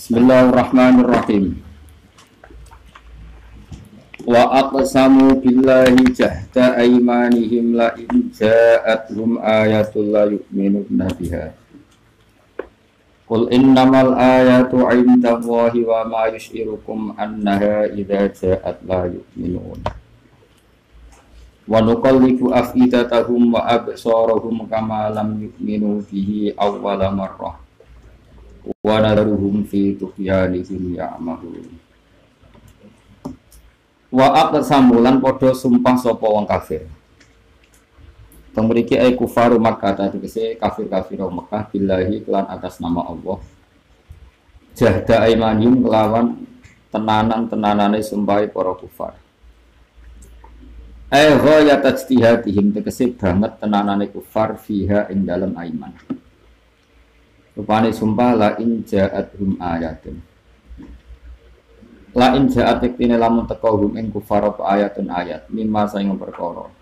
Bismillahirrahmanirrahim. Wa aqsamu billahi jahda aymanihim la in ja'atuhum ayatul la yu'minuna biha. Qul innamal ayatu 'indallahi wa ma yus'irukum annaha idza ja'at la yu'minun. Wa nuqallibu afidatahum wa absarahum kama lam yu'minu bihi awwala marrah wa nadharuhum fi tughyanihim ya'mahun wa aqsamu lan padha sumpah sapa wong kafir. Teng mriki ay kufaru Makkah tadi kese kafir-kafir Makkah billahi kelan atas nama Allah. Jahda aimaniyum kelawan tenanan-tenanane sumpahi para kufar. Ay ghayat ijtihadihim tegese banget tenanane kufar fiha ing dalam aiman Rupane sumpah la in hum ayatun. La in ja'at iktine lamun teko hum ing kufar ayatun ayat mimma saing perkara.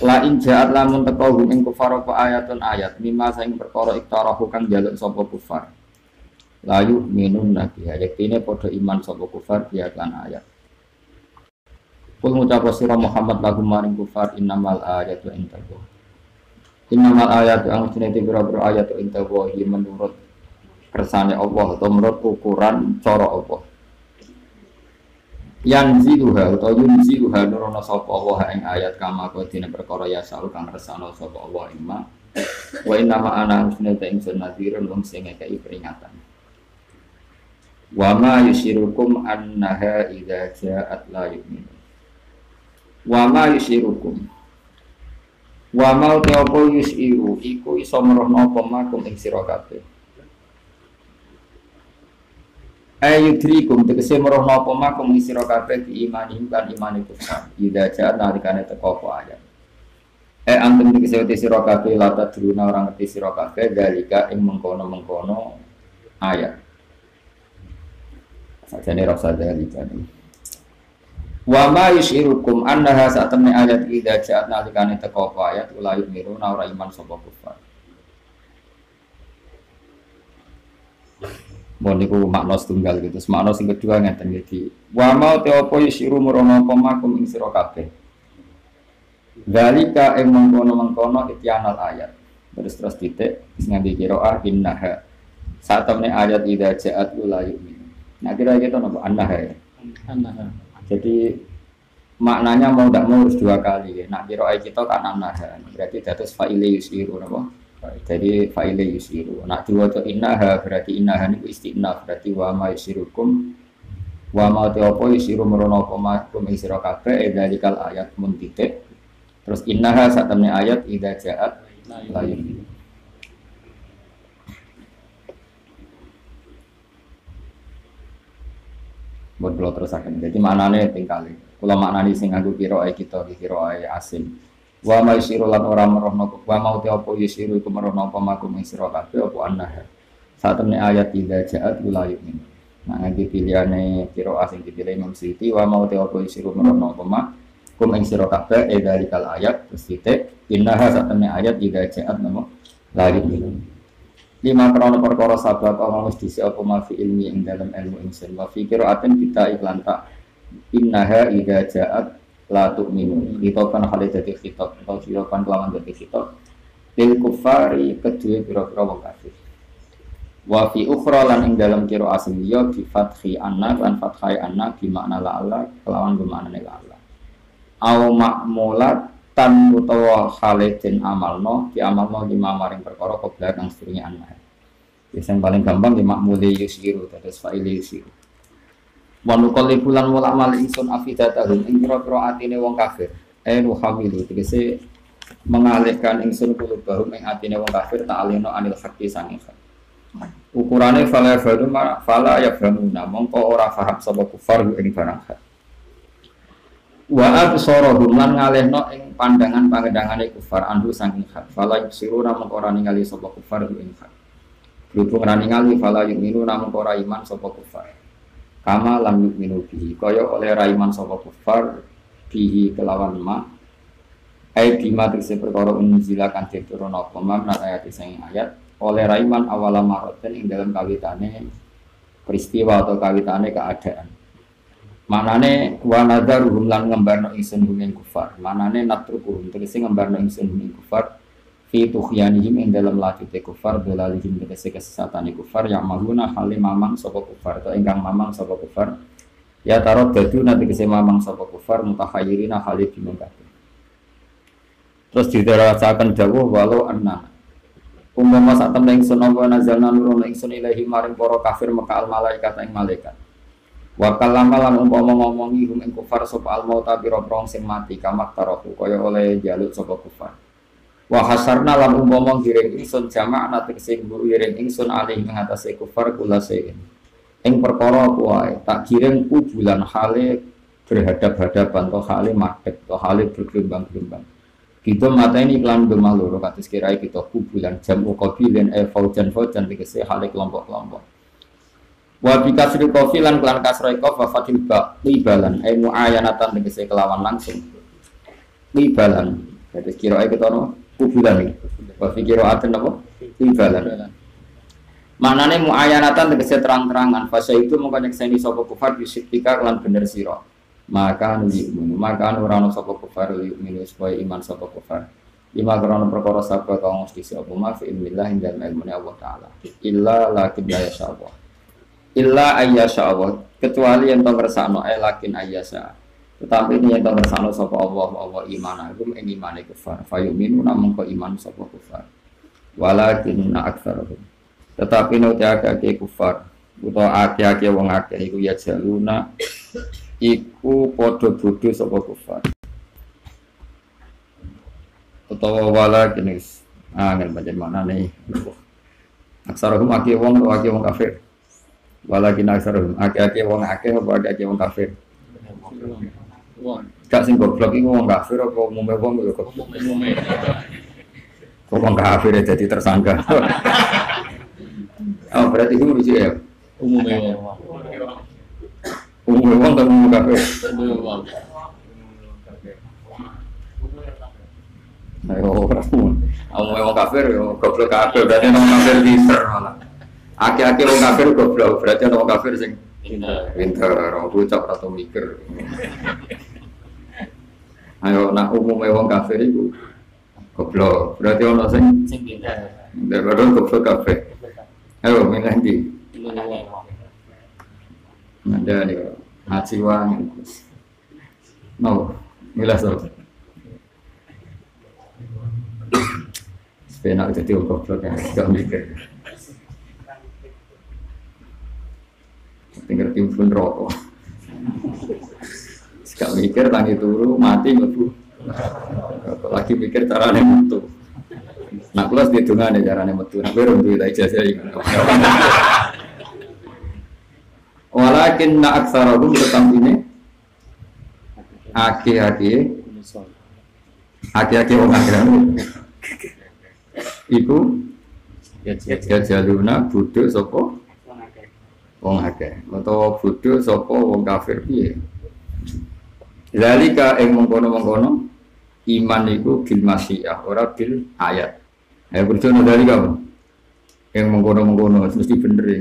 La in ja'at lamun teko hum ing kufar ayatun ayat mimma saing perkara iktarahu kang jaluk sapa kufar. Layu minun nabi yaktine padha iman sapa kufar biya lan ayat. Kul ngucap Muhammad lagu maring kufar innamal ayatu indakum Innamal ayat yang jenis biro-biro ayat inta wahi menurut kersane Allah atau menurut ukuran coro Allah. Yang ziluha atau yunziluha nurono sopa Allah yang ayat kama kodine perkara ya sa'u kang resano sopa Allah imma wa inna ma ana husnul ta ingsun nadhirun wong sing ngekei peringatan. Wa ma yusirukum annaha idza ja'at la yu'minun. Wa ma yusirukum Wa mau te apa yusiru iku iso merohno apa makum ing sira kabeh. Ayudrikum tegese merohno apa makum ing sira kabeh di imani kan imani kufar. Ida jaat nalikane teko apa ayat. Eh antum tegese te sira kabeh lata druna orang ngerti sira kabeh dalika ing mengkono-mengkono ayat. Sajane rasa dalika nih. Wa ma yushirukum annaha sa'tamni ayat idza ja'at nalikane teko ayat ula yu'minuna ora iman sapa kufar. Bon niku makna setunggal gitu. Makna sing kedua ngeten iki. Wa ma te apa yushiru merono apa makum ing sira kabeh. Dalika ing mengkono-mengkono ityanal ayat. Terus terus titik sing ngambil qiraah innaha. Saat temne ayat idza ja'at ula yu'min. Nah kira-kira napa annaha ya? Annaha. Jadi maknanya mau tidak mau harus dua kali. Nak kira kita kan anaha. Berarti datus fa'ile yusiru napa? Jadi fa'ile yusiru. Nak diwaca innaha berarti innaha niku istinaf berarti wa ma yusirukum wa ma te apa yusiru merono apa ma kum ing sira kabeh dalikal ayat mun titik. Terus innaha satamne ayat idza ja'at la buat kalau terus akan jadi maknanya tinggal kalau maknanya sing aku kira kita kira asin. Wa ma yusiru lan ora merohno wa mau te apa yusiru iku merohno apa maku ing kabeh apa anah saat ini ayat tidak jaat wala yumin. Nah nanti pilihane kira asing dipilih Imam Siti wa mau te apa yusiru merohno apa mak kum ing sira kabeh e dari kal ayat terus titik. Innaha saat ini ayat tidak jaat namo la yumin lima krono perkara sabab apa mesti apa mafi ilmi ing dalam ilmu insan wa fi qiraatin kita iklan tak innaha idza ja'at la tu'minu. Kan hal dadi khitab. Atau kan kelawan dadi khitab. Lil kufari kedua pira-pira wong kafir. Wa fi ukhra lan ing dalam kira asing liya bi fathi anna lan fathai anna bi makna la Allah kelawan bermakna la Allah. Au ma'mulat tan utawa di amalno di mamaring perkara kobra kang sedurunge anak yang paling gampang di makmuli yusiru terus fa'ili yusiru wa nuqalli bulan wala mal insun afidatahum kira-kira atine wong kafir. Eh nuhamilu tegese mengalihkan ingsun kulubahum ing atine wong kafir ta'alino anil haqqi sanging hak ukurane fala yafhamu fala yafhamuna ora faham sapa kufar ing barang wa absarahum lan ngalehno ing pandangan pangedangane kufar anhu saking hak fala yusiruna mengko ora ningali sapa kufar ing hak berhubung ora ningali fala yu'minu namun ora iman sapa kufar. Kama lam yu'minu bihi kaya oleh ra iman sapa kufar bihi kelawan ma. Ai bima tegese perkara unzila kan diturun apa ma ayat sing ayat oleh Raiman awal maroten ing dalam kawitane peristiwa atau kawitane keadaan. Manane wa nadharuhum lan ngembarno ingsun hum kufar. Manane natrukuhum tegese ngembarno ingsun hum kufar fi tughyanihim ing dalam lajute kufar dolalihim tegese kesesatane kufar yang mahuna halim mamang sapa kufar atau ingkang mamang sapa kufar. Ya tarot dadu nanti kese mamang sapa kufar mutahayyirina halid bingung kabeh. Terus diderasakan dawuh walau anna Umpama sak temen ingsun apa nazalna nurun ingsun ilahi maring para kafir maka al malaikat ing malaikat. Wa lan umpama ngomongi hum ing kufar sapa al mauta pira sing mati kamak taroku kaya oleh jaluk sapa kufar. Wa hasarna lan umpama giring ingsun jamak nate sing giring ingsun alih ing atase kufar kula sein. Ing perkara kuwae tak giring ubulan hale berhadap-hadapan to hale madhep to hale bergelombang-gelombang. Kita mata ini iklan gemah loro kados kirai kita kubulan jam ukobilin e faujan faujan tegese hale kelompok-kelompok. Wa bi kasri kofilan kelan kasrai kof wa fatil ba libalan e muayanatan tegese kelawan langsung. Libalan. Jadi kirai kita no kubulan iki. Wa fi qiraatin apa? Libalan. Manane muayanatan tegese terang-terangan. Fasa itu mengko nyekseni sapa kufar yusifika kelan bener sira maka nuli maka nurano sopo kufar li minu supaya iman sopo kufar lima krono perkara sabda kau mesti sapa ma fi ilmillah ing Allah taala illa lakin ya Allah illa ayyasha Allah. Kecuali yang tong ay lakin ayyasha. Tetapi ini yang tong kersano sapa Allah Allah iman aku ing iman kufar. Fayuminu namun kau iman sapa kufar. Walakin na aktsarahum tetapi nuti akeh kufar. Utawa akeh-akeh wong akeh iku ya jaluna iku podo bodho sapa kufar. Utawa wala jenis angel pancen maknane aksarahum akeh wong akeh wong kafir wala kina aksarahum akeh-akeh wong akeh apa akeh wong kafir Gak sing goblok iku wong kafir apa umume wong goblok. Umume. Kok wong kafir jadi tersangka. oh, berarti itu lucu ya. Umume wong. Umum wong tak kafe. Ayo ora umum. Umum wong kafir yo goblok kabeh berarti wong kafir pinter malah. Aki-aki wong kafir goblok berarti wong kafir sing pinter, wong bocah ora tau mikir. Ayo nak umum wong kafir iku goblok berarti ono sing Sing pinter. daripada goblok kabeh. Ayo milih ndi? Ada nih ngaji wangi. No, milah so. Sepenak jadi goblok ya, gak mikir. Tinggal timbun rokok. Gak mikir tangi turu mati ngebu. Lagi mikir caranya metu. Nak kelas di tengah nih caranya metu. Nak berung duit ijazah ini. Walakin na aksarahum tetap ini Aki-aki Aki-aki wong akhiran Iku Ya jaluna buduk sopo Wong akeh. Atau buduk sopo wong kafir piye? Zalika ing mengkono-mengkono Iman iku bil masyiyah Ora bil ayat. Ya berjono dari kamu Yang mengkono-mengkono Mesti bener ya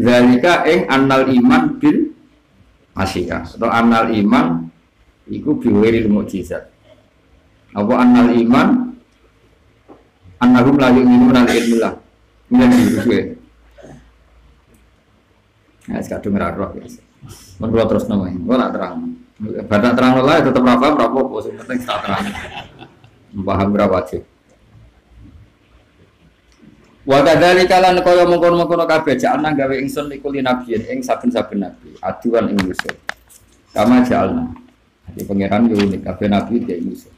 Zalika ing annal iman bil masyiyah atau annal iman iku biwiril mukjizat. Apa annal iman? Annahum la yu'minuna al ilmillah. Minal dirusuke. Nah, sekarang dengar roh ya. Mun terus nama, kula tak terang. Badak terang lah tetep ra paham ra apa-apa, penting tak terang. Paham berapa wajib. Wa kadzalika lan kaya mengkono-mengkono kabeh jalna gawe ingsun likuli nabiyin ing saben-saben nabi, aduan ing musuh. Kama jalna. Jadi pangeran yo unik kabeh nabi dia musuh.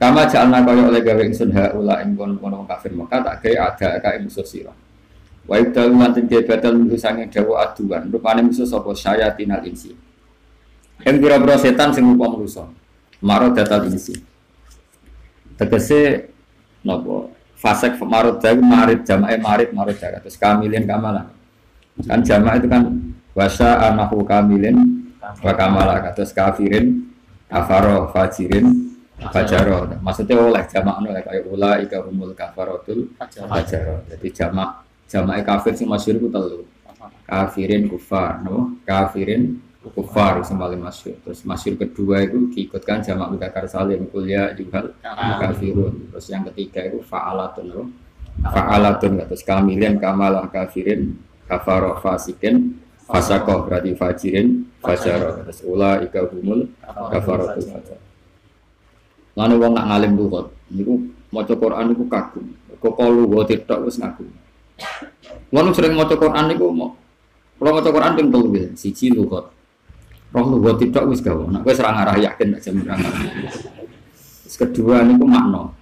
Kama jalna kaya oleh gawe ingsun haula ing kono-kono kafir maka tak gawe ada ka ing musuh sira. Wa ibdal mantin dia batal musuh sange dawa aduan, rupane musuh sapa syayatinal insi. Ing pira-pira setan sing rupa manusa. Maro datal insi. Tegese napa fasek marut jadi marit jamae marit marut jaga terus kamilin kamalan kan jama itu kan wasa anahu kamilin wa kamala terus kafirin kafaro fajirin fajaro. Maksudnya oleh jamak oleh kayak ula ika humul kafarotul Fajar. fajaro. Jadi jamak jamak kafir sing masyhur ku telu. Kafirin kufar, no? Kafirin kufar sing paling masyhur. Terus masyhur kedua itu diikutkan jamak mudzakkar salim kuliah juga kafirun. Terus yang ketiga itu fa'alatun, no? Fa'alatun terus kamilin kamalah kafirin kafaro fasikin fasako berarti fajirin fajaro terus ula ika humul kafaratul fajar Lalu wong nak ngalim lugat, niku maca Quran niku kagum. Kok kalu wa tidak wis ngaku. Lalu sering maca Quran niku mau kalau maca Quran ping telu ya, siji lugat. Roh lugat tidak wis gawe. Nak wis ora ngarah yakin nek jam ora ngarah. Terus kedua niku makna.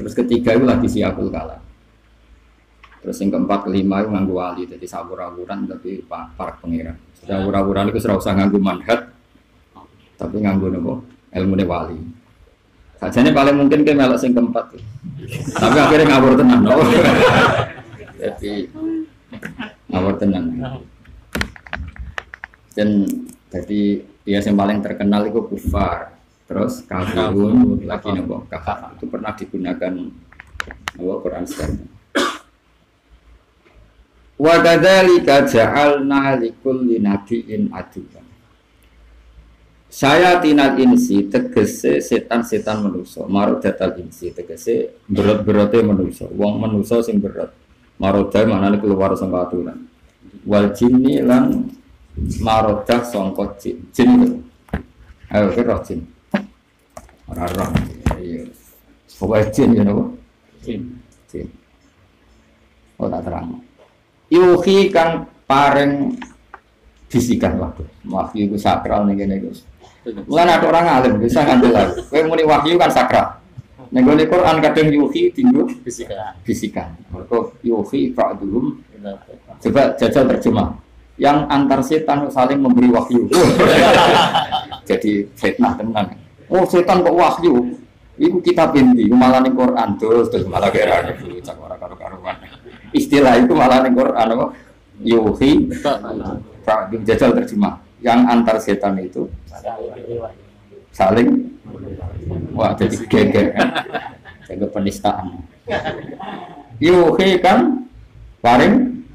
Terus ketiga itu lagi siapul kalam. Terus yang keempat kelima itu nganggu wali, jadi sabur-aburan tapi pa- para pengiran. Sabur-aburan itu serau usah nganggu manhat, tapi nganggu nopo ilmu wali. Sajane paling mungkin ke melok sing keempat. Tapi akhirnya ngawur tenan, no? jadi ngawur tenan. Dan jadi dia yang paling terkenal itu kufar. Terus kafirun lagi nopo kafir itu pernah digunakan nopo Quran sekarang. Wa kadzalika ja'alna likulli nabiyyin aduwwan. Saya tinal insi tegese setan-setan manusa, marodatal insi tegese berat-berate manusa, wong manusa sing berat. Maroda maknane keluar saka aturan. Wal jinni lan marodah sangka jin. Jin itu. Ayo kira jin. Ora roh. Iya. Pokoknya jin ya napa? Jin. Jin. Oh tak terang. Yuhi kang pareng bisikan waktu. Wahyu itu sakral gini Gus. Mulai ada orang alim bisa ngambil lagi. Kue muni wahyu kan sakral. Nih gue Quran kadang yuhi tinggu Fisika. bisikan. Mereka yuhi Benar. Coba jajal terjemah. Yang antar setan saling memberi wahyu. Jadi fitnah tenan. Oh setan kok wahyu? Iku kita binti, malah ning Quran terus terus malah kira itu cak ora karo karuan. Istilah itu malah ning Quran apa? Yuhi Pak jajal terjemah. Yang antar setan itu saling wah jadi geger kan. Jaga penistaan. Yuhi kan paring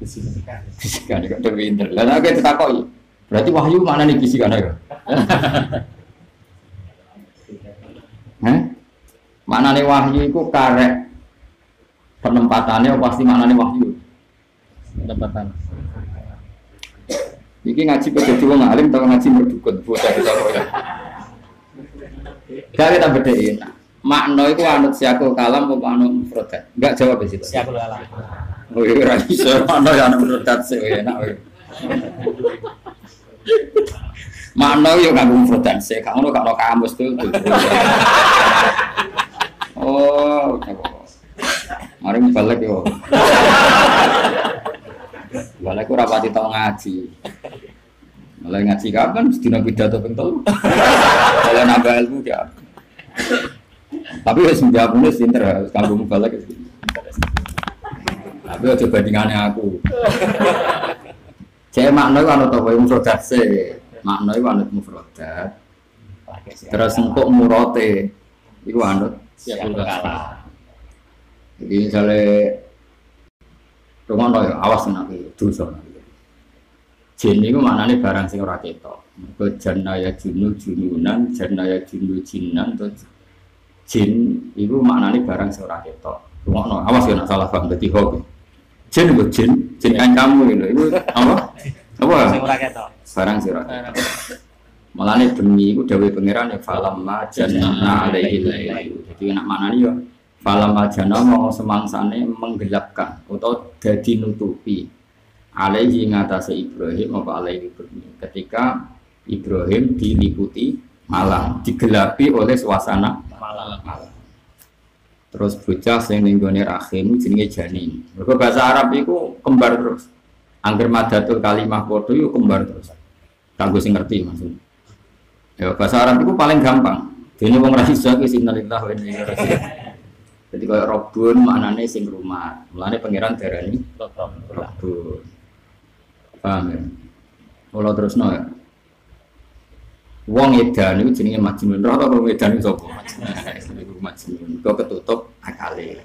bisikan kok udah pinter. Lah nek kita takoki, berarti wahyu mana nih bisikan ya? Mana nih wahyu itu karek penempatannya pasti mana nih wahyu. Pendapatan. Iki ngaji pada wong alim atau ngaji berdukun bocah kita kok ya. Gak kita bedain. Makna itu anut siakul kalam apa anut mufradat? Enggak jawab di situ. Siapa lu alam? Oh iya ora iso makna ya anut mufradat sih enak kowe. Makna yo kanggo mufradat sih, gak ngono ono kamus tuh. Oh, mari balik yo. Balik ora pati tau ngaji. Mulai ngaji kapan? Sedina pidato ping telu. Mulai nambah ilmu ya. Tapi wis menjawab nulis pinter kanggo mubalak. Tapi aja bandingannya aku. Cek makna itu anut apa? Mufrodat sih. Makna itu anut mufrodat. Terus engkok murote. Iku anut. Siapa kalah? Jadi misalnya Rumah ya awas nak dosa. Jin itu maknanya barang sing ora ketok. Mergo janaya junu jununan, janaya junu jinan terus jin itu maknanya barang sing ora ketok. Rumah awas ya nak salah paham dadi hoki. Jin itu jin, jin kan kamu itu. Itu apa? Apa? Sing ora ketok. Barang sing ora ketok. Malane demi iku dawuh pangeran ya falam majana alaihi lailu. Jadi nak maknane ya falam majana mau semangsane menggelapkan atau jadi nutupi alaihi ngatasé Ibrahim apa alaihi Ibrahim ketika Ibrahim diliputi malam digelapi oleh suasana Malam. malam. Terus bocah sing ning gone rahim jenenge janin. Mergo bahasa Arab iku kembar terus. Angger madatul kalimah padha iku kembar terus. Kanggo sing ngerti maksudnya. Ya bahasa Arab itu paling gampang. Dene wong ra iso ki innalillahi wa inna ilaihi. Jadi kaya robun maknane sing rumah. Mulane pangeran darani robun. Paham ya? Kalau terus no ya. Wong edan itu jenenge majnun. Roh wong edan itu sapa? Iku majnun. Kok ketutup akale.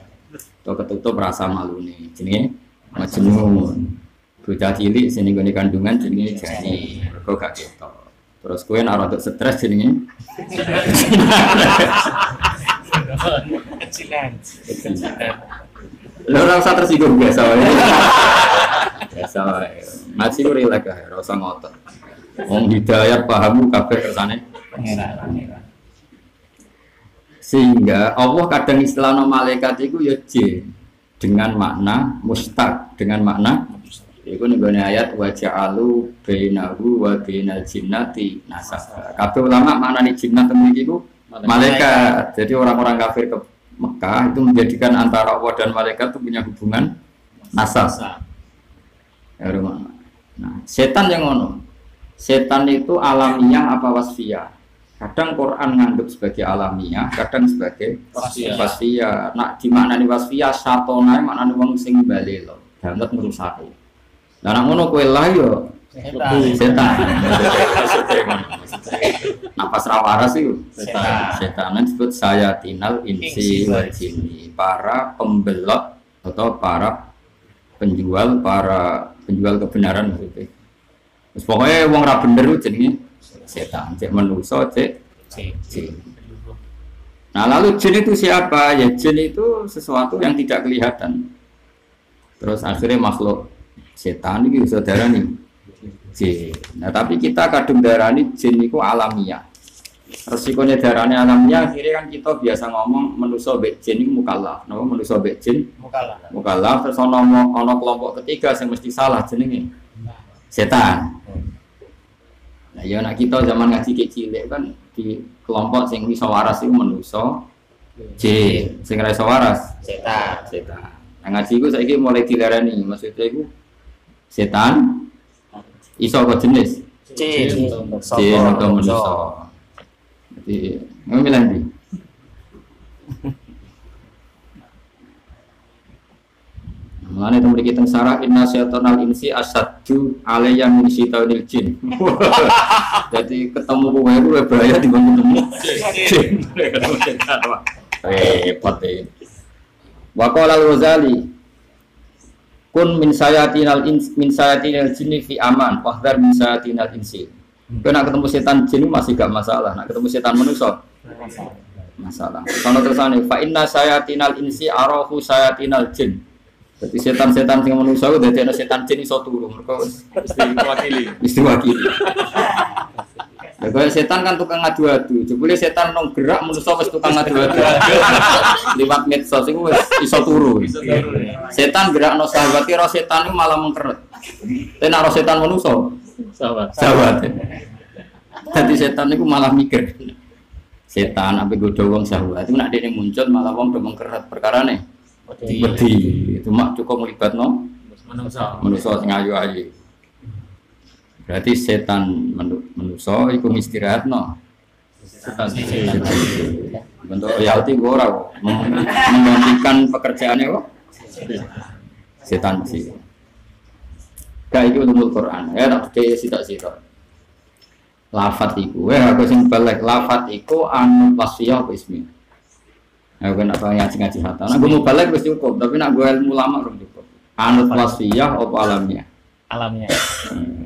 Kok ketutup rasa malune. Jenenge majnun. Bocah cilik sini gone kandungan jenenge jani. Kok gak ketok. Terus kowe nek rada stres jenenge Kecilan. Lha ora usah tersinggung biasa wae. biasa wae. Ngaji ku rileks ae, ngotot. Wong hidayat pahamu kabeh kersane sehingga Allah kadang istilahno malaikat itu ya jin dengan makna mustaq dengan makna Iku nih gone ayat wa ja'alu bainahu wa bainal jinnati nasaba. Kabeh ulama maknane jinnat mriki iku malaikat. Jadi orang-orang kafir ke Mekah itu menjadikan antara Allah dan malaikat itu punya hubungan nasab. Ya. Nah, setan yang ngono. Setan itu alamiah apa wasfiyah? Kadang Quran nganggap sebagai alamiah, kadang sebagai Wasfiyah. wasfiyah. Nak di mana nih wasfiyah satona maknane wong sing balelo, banget ngrusake. Lah nak ngono kowe lah yo Setan. setan. Napas rawaras itu Setan. Setan disebut saya tinal insi wal jinni, para pembelok atau para penjual, para penjual kebenaran maksudnya. Terus pokoknya wong ra bener itu jenenge setan, cek manusa, cek jin. Nah lalu jin itu siapa? Ya jin itu sesuatu yang tidak kelihatan. Terus akhirnya makhluk setan ini saudara nih jin. Nah tapi kita kadung darani jin itu alamiah. Resikonya darahnya alamiah akhirnya kan kita biasa ngomong manusia bek jin itu mukallaf. Nama manusia bek jin Mukalah. mukallaf terus ono ono kelompok ketiga yang mesti salah jenenge setan. Nah, ya nak kita zaman ngaji kecil kan di kelompok sing iso waras iku manusa jin, sing ora iso waras Setan. setan. Nah, ngaji iku saiki mulai dilarani, maksudnya iku setan iso apa jenis? Jin. Jin atau manusa. Jadi, ngambil nanti. Mulane itu teng sarah inna syaitonal insi asaddu alayya min syaitonil jin. Jadi ketemu kowe itu bahaya dibanding ketemu jin. Repot ya. Wa qala al-Ghazali kun min sayatinal ins min sayatinal jinni fi aman wahdar min sayatinal insi. Kowe nak ketemu setan jin masih gak masalah, nak ketemu setan manusia masalah. Kalau tersane fa inna sayatinal insi arahu sayatinal jin. Jadi setan-setan sing manusia dadi ana setan jin iso turu. Mergo wis Diwakili. wis diwakili. Ya kaya setan kan tukang ngadu-adu. Jebule setan nong gerak manusia wis tukang ngadu-adu. Liwat medsos iku wis iso turu. Setan gerak no sahabat kira setan itu malah mengkeret. Tapi roh setan manusia Sahabat. sahabat. Jadi setan itu malah mikir. Setan apa godo wong sahabat itu nak dia muncul malah wong udah mengkeret perkara nih. Wedi. Itu mak cukup melibat no Menungso. manusia sing ayu ayu. Berarti setan menu, manusia itu istirahat no. Setan. Bentuk royalti gue ora menggantikan pekerjaannya kok. Setan sih. Kayak itu ulumul Quran. Ya tak tak sih Lafat iku, eh aku sing balik lafat iku anu wasiyah apa ismi. Aku kan apa ngaji ngaji hatta. Nah, gue mau balik wis cukup, tapi nak gue ilmu lama belum cukup. Anut wasiyah apa alamnya? Alamnya.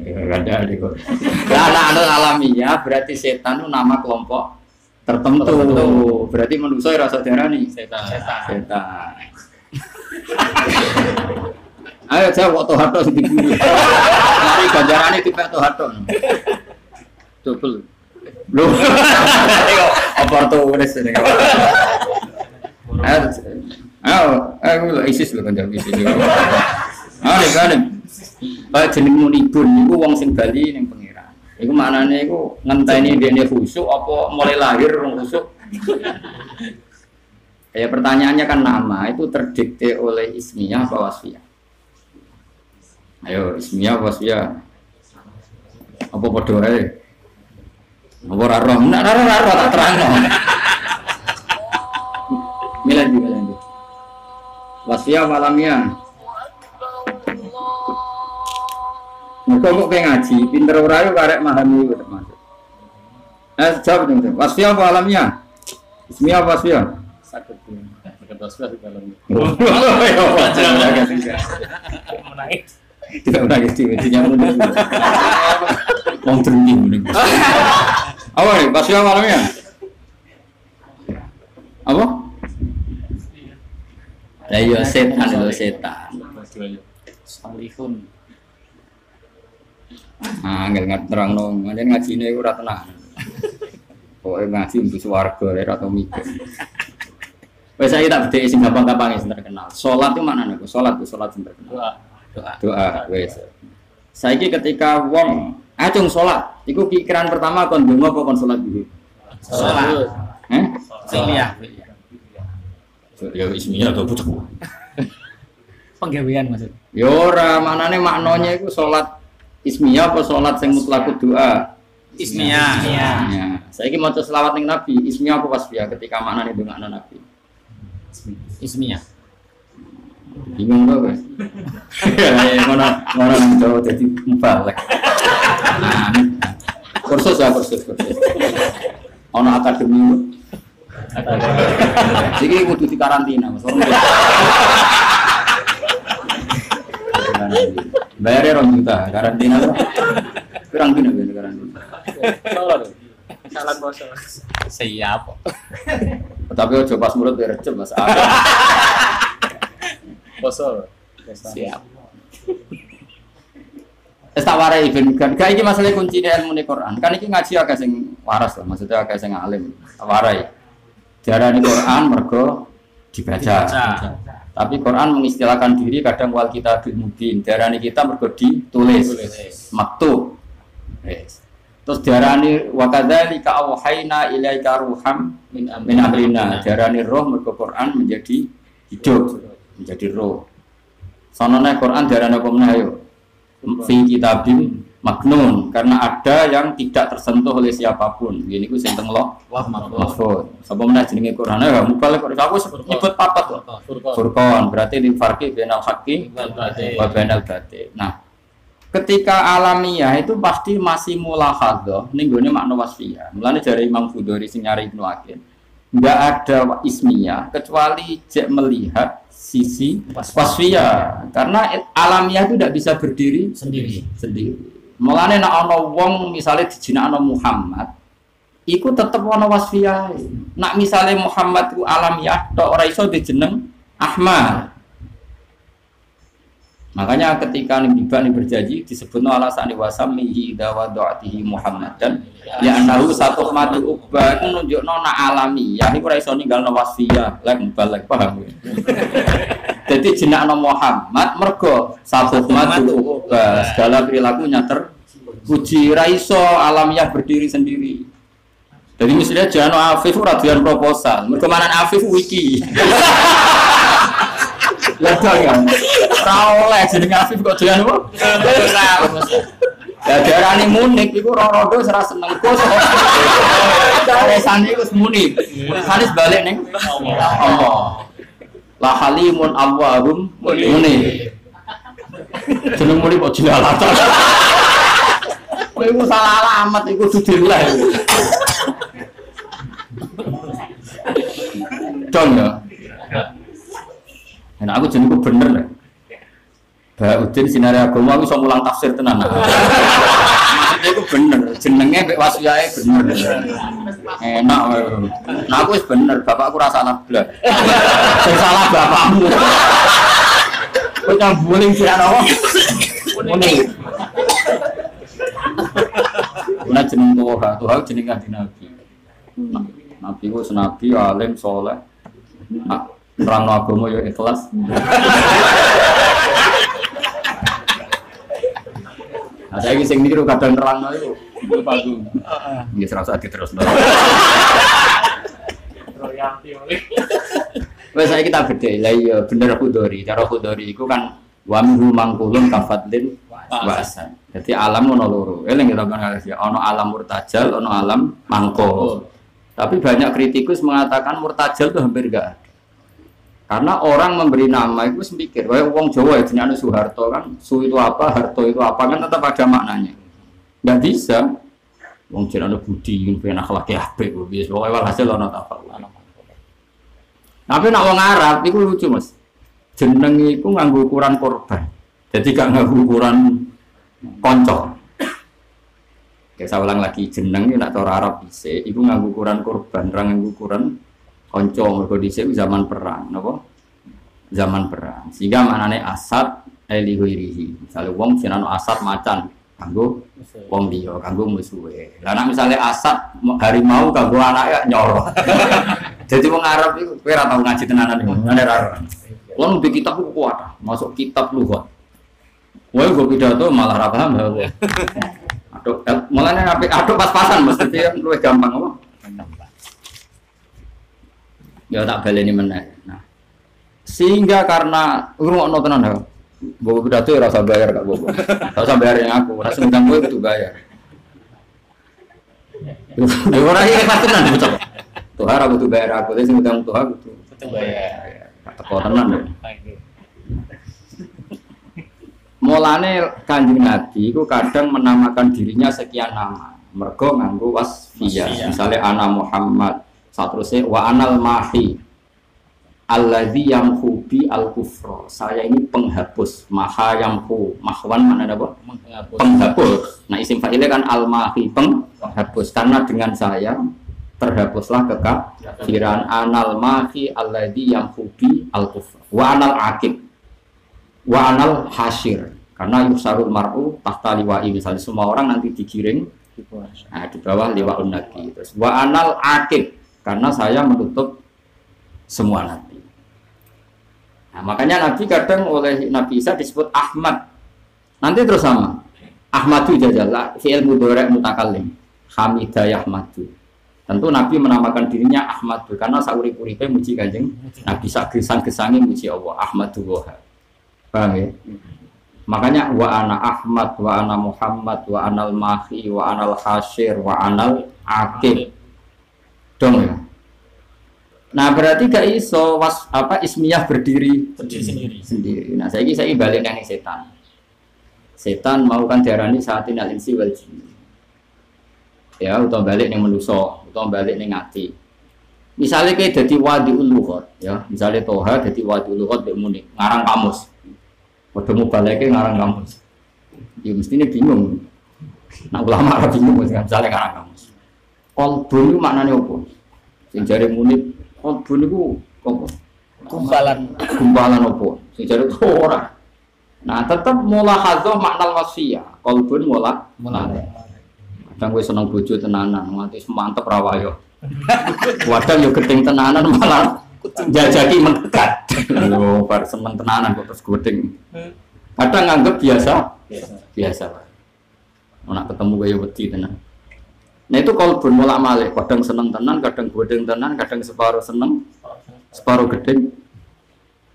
Ya, ada di kok. Anak anut alamiah berarti setan itu nama kelompok tertentu. Tertentu. Berarti manusia rasa darah nih. Setan. Setan. Setan. Ayo saya foto hato sing diburu. Nanti ganjaran itu hato. Coba. Lho. Ayo oportunis ini. Ayo, ayo, ayo, ISIS lho kanjeng ISIS. Ayo, kan. Kayak jeneng munibun niku wong sing bali ning pengiran. Iku maknane iku ngenteni dene khusuk apa mulai lahir rong khusuk. Ya pertanyaannya kan nama itu terdikte oleh ismiyah apa wasfiyah? Ayo ismiyah apa wasfiyah? Apa padha ae? Apa ora roh? Nek ora roh tak terangno. Milan juga lanjut. Wasfiyah malamnya. Muka kok kayak ngaji, pinter ora yo karek memahami itu termasuk. Eh, jawab dong. Wasfiyah apa alamiah? Ismiyah apa wasfiyah? Sakit. Sakit waswas di dalam. Menaik. Tidak pernah gitu, intinya mudah. Mau terungin mudah. Apa nih? Wasfiyah apa alamiah? Apa? Lah iya setan itu setan. Salihun. Ah, nggak nggak terang dong. Ngaji ngaji ini gue tenang. Pokoknya ngaji untuk suarga, ya atau mikir. Wes saya tak beda sing gampang-gampang sing terkenal. Salat itu mana nih? Salat itu salat sing terkenal. Doa. Doa. Doa, wes. Saiki ketika wong acung salat, iku pikiran pertama kon ndonga apa kon salat dulu? Salat. Eh? Ismiyah. Ya ismiyah atau pucuk. Penggawean maksud. Ya ora, maknane maknanya iku salat ismiyah apa salat sing mutlak doa? Ismiyah. Ya. Saiki maca selawat ning Nabi, ismiyah apa wasfiyah? Ketika maknane ndongakno Nabi? Ismiyah. bingung kok guys ya ngono ngono coba jadi nah kursus ya kursus kursus. Ono akademi. Jadi kudu di karantina mas bayarnya rong juta karantina tuh kurang gini biar karantina Salat poso. Siap. tapi ojo pas mulut biar recep mas Poso. Siap. Wis tak warai ben kan gak iki masalah kunci ilmu Quran. Kan iki ngaji akeh sing waras lah, maksudnya akeh sing alim. Tak warai. Diarani Quran mergo dibaca. Dibaca. Tapi Quran mengistilahkan diri kadang wal kita mubin. Diarani kita mergo ditulis. Tulis. Maktub. Yes. Terus diarani wa kadzalika auhayna ilaika ruham Min amrina. Diarani roh mergo Quran menjadi hidup, menjadi roh. Sonone Quran diarani apa meneh ayo? fi kitabim maknun karena ada yang tidak tersentuh oleh siapa pun. Ini ku sing teng lo. Wah, maaf. mahfud sapa meneh jenenge Quran? Ya mubalik kok aku nyebut papat kok. Furqan. Berarti di farqi bainal haqqi wa bainal batil nah ketika alamiah itu pasti masih mulahadzah ning gone makna wasfiyah. Mulane dari Imam Fudori sing nyari Ibnu Aqil enggak ada ismiyah kecuali jek melihat sisi wasfiyah. karena alamiah itu tidak bisa berdiri Sendiri. sendiri. Mulane nek ana wong misale dijinakno Muhammad, iku tetep ana wasfiyah. Nak misale Muhammad ku alamiah tok ora iso dijeneng Ahmad. Makanya ketika ning tiba ning berjanji disebutno alasan wasamihi dawadatihi Muhammadan ya anahu satu mati ubah itu nunjukno nak alamiah iku ora iso ninggalno wasfiyah lek balik paham ya? Jadi jenakno Muhammad mergo satu mati ubah segala perilakunya terpuji raiso alamiah berdiri sendiri. Jadi misalnya jangan Afif radian proposal, mergo manan Afif wiki. Lah ya. Ora oleh jeneng Afif kok doyan apa? Ya diarani munik iku rodo ora seneng kus. Resane iku munik. Tulisane balik ning Allah. La halimun awwahum munik. Jeneng munik kok jelalatan. Kowe iku salah alamat iku dudillah. Dong ya. Nah, aku jenengku bener lah. Mbak Udin sinari agama aku iso mulang tafsir tenan. Maksudnya itu bener, jenenge mbek wasiyae bener. Enak wae. Nah aku wis bener, bapakku rasa salah blas. Sing salah bapakmu. Kowe nyambuling sih ana apa? Muni. Kuna jeneng Tuhan, Tuhan jeneng kanjeng Nabi. Nah, Nabi ku senabi alim soleh. Nah, terang agama ya ikhlas. Nah, saya sing niru kadang nerang itu. Itu bagus. Nggih serasa diterus. Royalti oleh. Wes saya kita beda. Lah iya bener Khudori. Cara Khudori iku kan wa minhu mangkulun kafatlin wasan. Jadi alam ono loro. Eling kita kan ya ono alam murtajal, ono alam mangko. Tapi banyak kritikus mengatakan murtajal itu hampir enggak ada. Karena orang memberi nama itu semikir, kayak wong Jawa ya jenenge Soeharto kan, Su itu apa, Harto itu apa kan tetap ada maknanya. Nggak bisa. Wong jenenge budi, pengen akhlak apik, wis pokoke walhasil ana tafawul. Tapi nak wong Arab iku lucu Mas. Jeneng iku nganggo ukuran korban. Jadi gak nganggo ukuran konco. Kayak saya ulang lagi jeneng nak cara Arab bisa, iku nganggo ukuran korban, orang ukuran konco. Mergo dhisik zaman perang, napa? Zaman perang. Sehingga maknane asad eli huirihi. Misalnya wong jenenge asad macan, kanggo wong liya kanggo musuhe. Lah nek misale asat harimau kanggo anake nyoro. Jadi wong Arab iku kowe ora tau ngaji tenanan iku, ngene ra. Wong di kitab ku kuat, masuk kitab lugat. Wah, gue pidato malah ra paham ya. Aduh, eh, mulane ape aduh pas-pasan mesti dia luwih gampang apa? Ya tak baleni meneh. Nah, sehingga karena ngrungokno tenan ya. Bawa pidato ya rasa bayar kak Bobo. Rasa bayar yang aku, rasa ngundang gue itu bayar. Ya orang ini pasti nanti betul. Tuhan aku tuh bayar aku, tapi ngundang Tuhan aku tuh. Itu bayar. Kata kau tenan. Mulane kanjeng Nabi itu kadang menamakan dirinya sekian nama. Mergo nganggo. Wasfiyah. Misalnya ana Muhammad, satrusnya wa anal mahi. Alladzi yamhu bi al kufra. Saya ini penghapus. Maha yamhu. Mahwan mana apa? Menghapus. Penghapus. Nah isim fa'ilnya kan al mahi penghapus. Karena dengan saya terhapuslah kekafiran anal mahi alladzi yamhu bi al kufra. Wa anal akib wa anal hasyir karena yusarul mar'u tahta liwa'i misalnya semua orang nanti digiring nah, di bawah liwa'un nabi terus wa anal akib karena saya menutup semua nabi nah, makanya nabi kadang oleh nabi Isa disebut Ahmad. Nanti terus sama. Ahmadu jajalah fi'il mudhari' mutakallim hamidayah madu tentu nabi menamakan dirinya Ahmadu karena saurip-uripe muji kanjeng nabi. Sak gesang-gesangi muji Allah Ahmadu Wahab Paham ya? Makanya wa ana Ahmad, wa ana Muhammad, wa anal Mahi, wa anal Hasyir, wa anal Akib. Dong ya. Nah berarti gak iso was apa ismiyah berdiri Berdiri sendiri. sendiri. Nah saya saya balik yang setan. Setan mau kan diarani saat ini alinsi wal jin. Ya, utama balik yang menuso, utama balik yang ngati. Misalnya kayak jadi wadi uluhot, ya, misalnya toha jadi wadi uluhot di munik, ngarang kamus. Mau baliknya ngarang kamus. Ya mestinya bingung. Nah ulama bingung misalnya ngarang kamus. Kolbun itu maknanya apa? Sing jari munik, kolbun itu apa? Kumpalan. Gumpalan apa? Sing jari itu ora. Nah tetap mula hadzo makna wasiyah. Kolbun mula Mula. Kadang gue seneng bojo tenanan, nganti mantep rawayo. Kadang yo gedeng tenanan malah jajaki mendekat. Lho, bar seneng tenanan kok terus gedeng. Kadang nganggep biasa, biasa. Mau nak ketemu kaya wedi tenan. Nah itu kalau pun mulak malik, kadang seneng tenan, kadang gedeng tenan, kadang separuh seneng, separuh gedeng.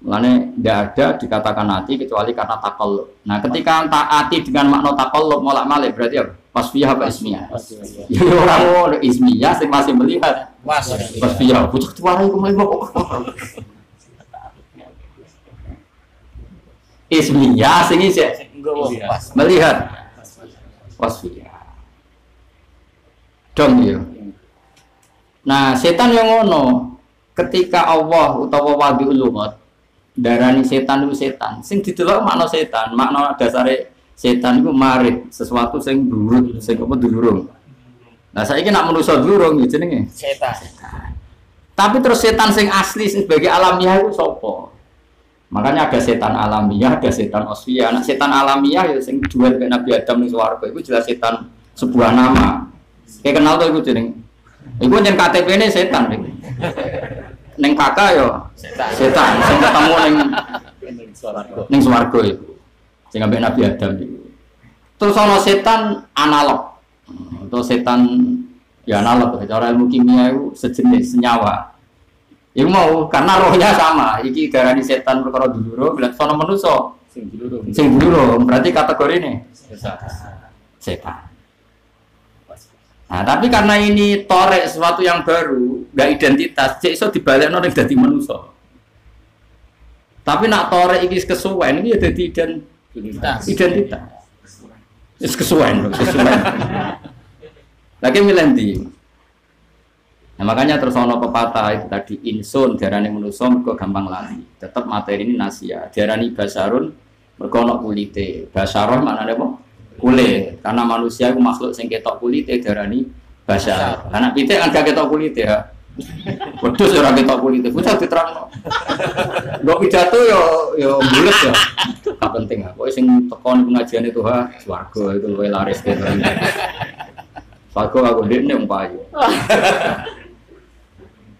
Mulane tidak ada dikatakan hati kecuali karena takallub. Nah, ketika taati dengan makna takallub mulak malik berarti apa? Wasfiyah apa ismiyah? Ya orang ngono ismiyah sing masih melihat wasfiyah. Pucuk tua iku mulai kok. Ismiyah sing isih Mas. melihat wasfiyah. Dong ya. Nah, setan yang ngono ketika Allah utawa wadi ulumat darani setan itu setan. Sing didelok makna setan makna dasare setan itu marit sesuatu sing durut sing apa durung nah saya nak manusa durung ya jenenge? Setan. tapi terus setan sing asli sing sebagai alamiah itu sopo makanya ada setan alamiah ada setan osvia nah setan alamiah ya sing duel kayak Nabi Adam ning swarga itu jelas setan sebuah nama kayak kenal tuh itu jeneng. Itu jeneng KTP ini setan nih neng kakak yo. Setan. setan. Sing ketemu neng ning swarga itu sing ambek Nabi Adam itu terus ana setan analog. Atau setan ya analog. Cara ilmu kimia itu sejenis senyawa. Itu mau karena rohnya sama. Iki darani setan perkara duluro bilang sono manusa. Sing dulu. sing duluro berarti kategori ini? Setan Nah, tapi karena ini torek sesuatu yang baru, nggak identitas, cek iso dibalik ning dadi manusa. Tapi nak torek iki kesuwen iki ya ident Identitas. identitas. Wis kesuwen, kesuwen. Lagi milih ndi? Nah, makanya terus ono pepatah itu tadi insun diarani manusa mergo gampang lali. Tetap materi ini nasia. Diarani basarun mergo ono kulite. Basarun maknane apa? Kulit. Karena manusia itu makhluk sing ketok kulite diarani basar. Karena pitik kan gak ketok kulite ya. Wedhus ya ora ketok kulite. Bocah diterangno. Mbok pidato yo yo bulet ya. Gak penting ah. Pokoke sing tekon pengajian itu ha swarga itu luwih laris gitu. Swarga aku ndekne wong payu.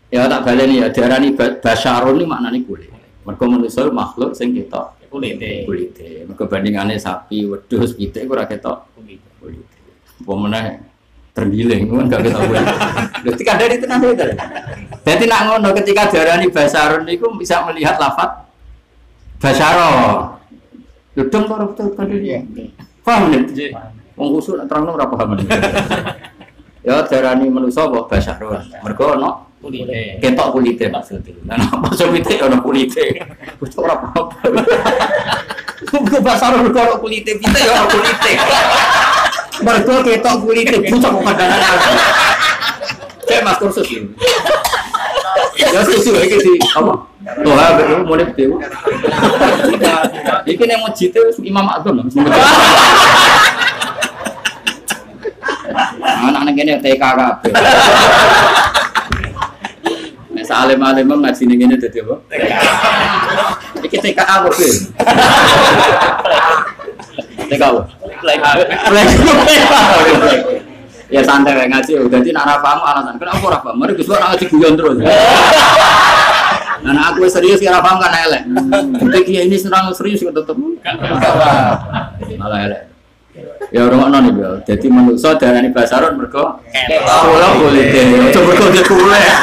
Ya tak baleni ya diarani ba- basarun ini maknane kulit. Mergo manusia makhluk sing ketok Kulite. kulite. Mergo bandingane sapi, wedhus, pitik ora ketok Kulite. kulite. Apa meneh tergiling kan gak ketok kulit. Dadi kadang itu nanti itu. Jadi nak ngono ketika diarani basarun niku bisa melihat lafat basaro. Dudung karo betul kan dia. Paham nih? Wong khusus nak terangno ora paham. Ya diarani manusa apa basarun. Mergo ono Kulite. ketok kulite maksudnya. Nah, apa sepite ono kulite. Wis ora apa-apa. Kok bahasa ora ono kulite pite ya ono kulite. Mergo ketok kulite bocah kok kadang-kadang. Cek Mas kursus ini. Ya susu iki di apa? Tuh, ha betul mulai betul. Iki nek mau jite Imam Azam. Anak-anak kene TK kabeh. Nek salim-alim ngaji ning ngene dadi apa? Iki TKA apa sih? TKA apa? Ya santai wae ngaji, dadi nek ora paham alasan. Kenapa ora paham? Mari Gus ora ngaji guyon terus. Nah, aku serius ya paham kan elek. Tapi kiai ini serang serius kok tetep. Malah elek. Ya orang ngono nih, Bel. Jadi manusia darani basaron mergo kula kulite. Coba kok dia kulit.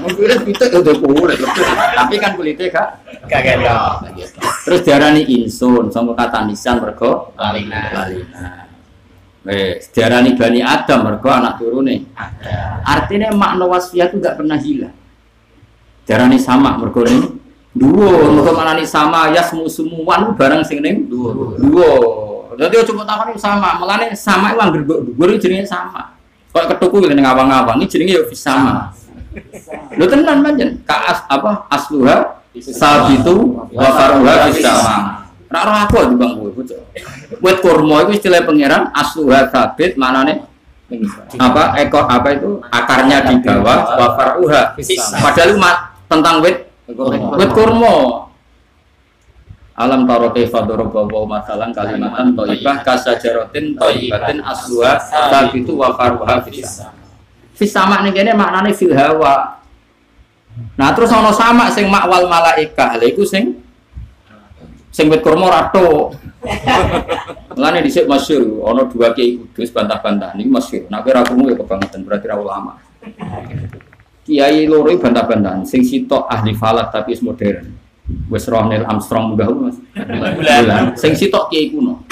Mungkin kita udah kulit, tapi kan kulitnya gak Gak ketok. Terus diarani insun sama kata nisan mergo Lalina. lalina. Wes, diarani Bani Adam mergo anak turune. Artinya makna wasfiyah itu gak pernah hilang. Diarani sama mergo ini duo, mergo maknani sama yasmu sumuan barang sing ning duo. Duo. Jadi mbok takoni sama, melane sama itu anggere mbok dhuwur jenenge sama. Kok ketuku ngene ngawang-ngawang iki jenenge yo sama. Lho tenan panjen, ka as, apa asluha sabitu wa faruha fis sama. Ora ora aku di bang kowe bocah. Wit kurma itu istilah pangeran asluha sabit manane apa ekor apa itu akarnya di bawah wa faruha padahal itu ma- tentang wit wit kurma alam taro kaifa daraba wa masalan kalimatan thayyibah kasajaratin thayyibatin asluha sabitu wa faruha fis sama. Fis sama ning kene maknane fil hawa. Nah terus ana sama sing makwal malaika. Lha iku sing sing wit kurma rato. Mulane dhisik masyhur ana dua kiai kudus bantah-bantah niki masyhur. Nek ora krungu ya kebangetan berarti ra ulama. Kiai loro bantah-bantahan sing sitok ahli falak tapi modern. Wis roh Neil Armstrong munggah Mas. Sing sitok kiai kuno.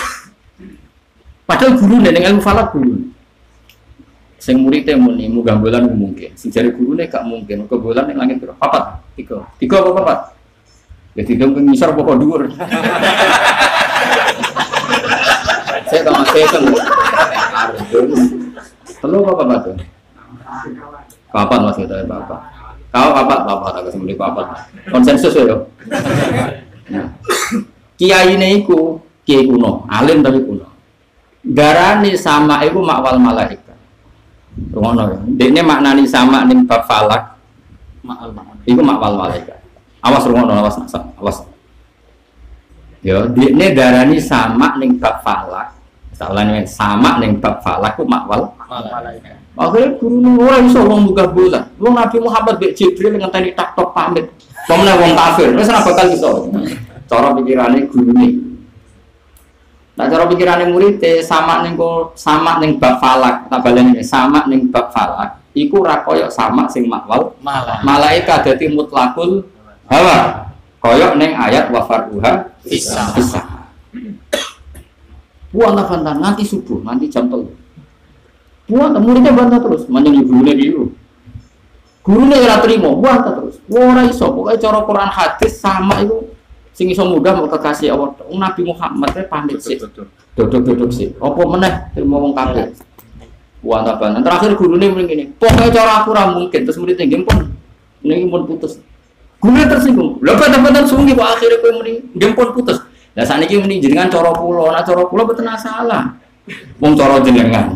Padahal guru ning ilmu falak guru. Sing muridnya muni munggah bulan mungkin. Sing jare gurune gak mungkin. Ke bulan ning langit piro? Papat. Tiga. Tiga apa papat? Ya tiga ke ngisor apa kok dhuwur. Saya tak masih itu. Telu apa papat tuh? Papat kita bapak. Kau papat papat aku sembeli papat. Konsensus ya. Nah, kiai ini iku kiai kuno, alim tapi kuno. Darani sama iku makwal malaikat. Ya. Dekne maknani sama ning bab falak Maal maal. iku makwal malaikat. Awas rungono awas awas. awas. Ya, dekne darani sama ning bab falak. Salah nih sama ning bab falak ku makwal Malaikat. Akhirnya guru ini orang iso wong buka bulan. Wong Nabi Muhammad bek Jibril ngenteni tak tok pamit. Pemene wong kafir, wis ora bakal iso. Cara pikirane gurune. Nah cara pikirane murid sama ning ko- sama ning bab falak, tak baleni sama ning bab falak. Iku ora koyo sama sing makwal. Malah. Malaika dadi mutlakul hawa. Koyok ning ayat wa faruha Bisa. bisa. Buang bantah nanti subuh, nanti jam telu. Buang muridnya bantah terus, manjang gurunya dulu. Gurunya ora terima, buang terus. Ora iso, pokoknya cara Quran hadis sama itu sing iso mudah mau kekasih Allah. Wong Nabi Muhammad teh pamit sih, duduk-duduk sih. Apa meneh terima wong kafir. Wanta bantan. Terakhir mending ini. Pokoknya cara aku ora mungkin terus muridnya nggih pun ini pun putus. Gurunya tersinggung. Lah bantan-bantan sungguh kok akhirnya kowe muni nggih pun putus. Lah sakniki muni jenengan cara kula, nah cara kula mboten salah. Wong cara jenengan.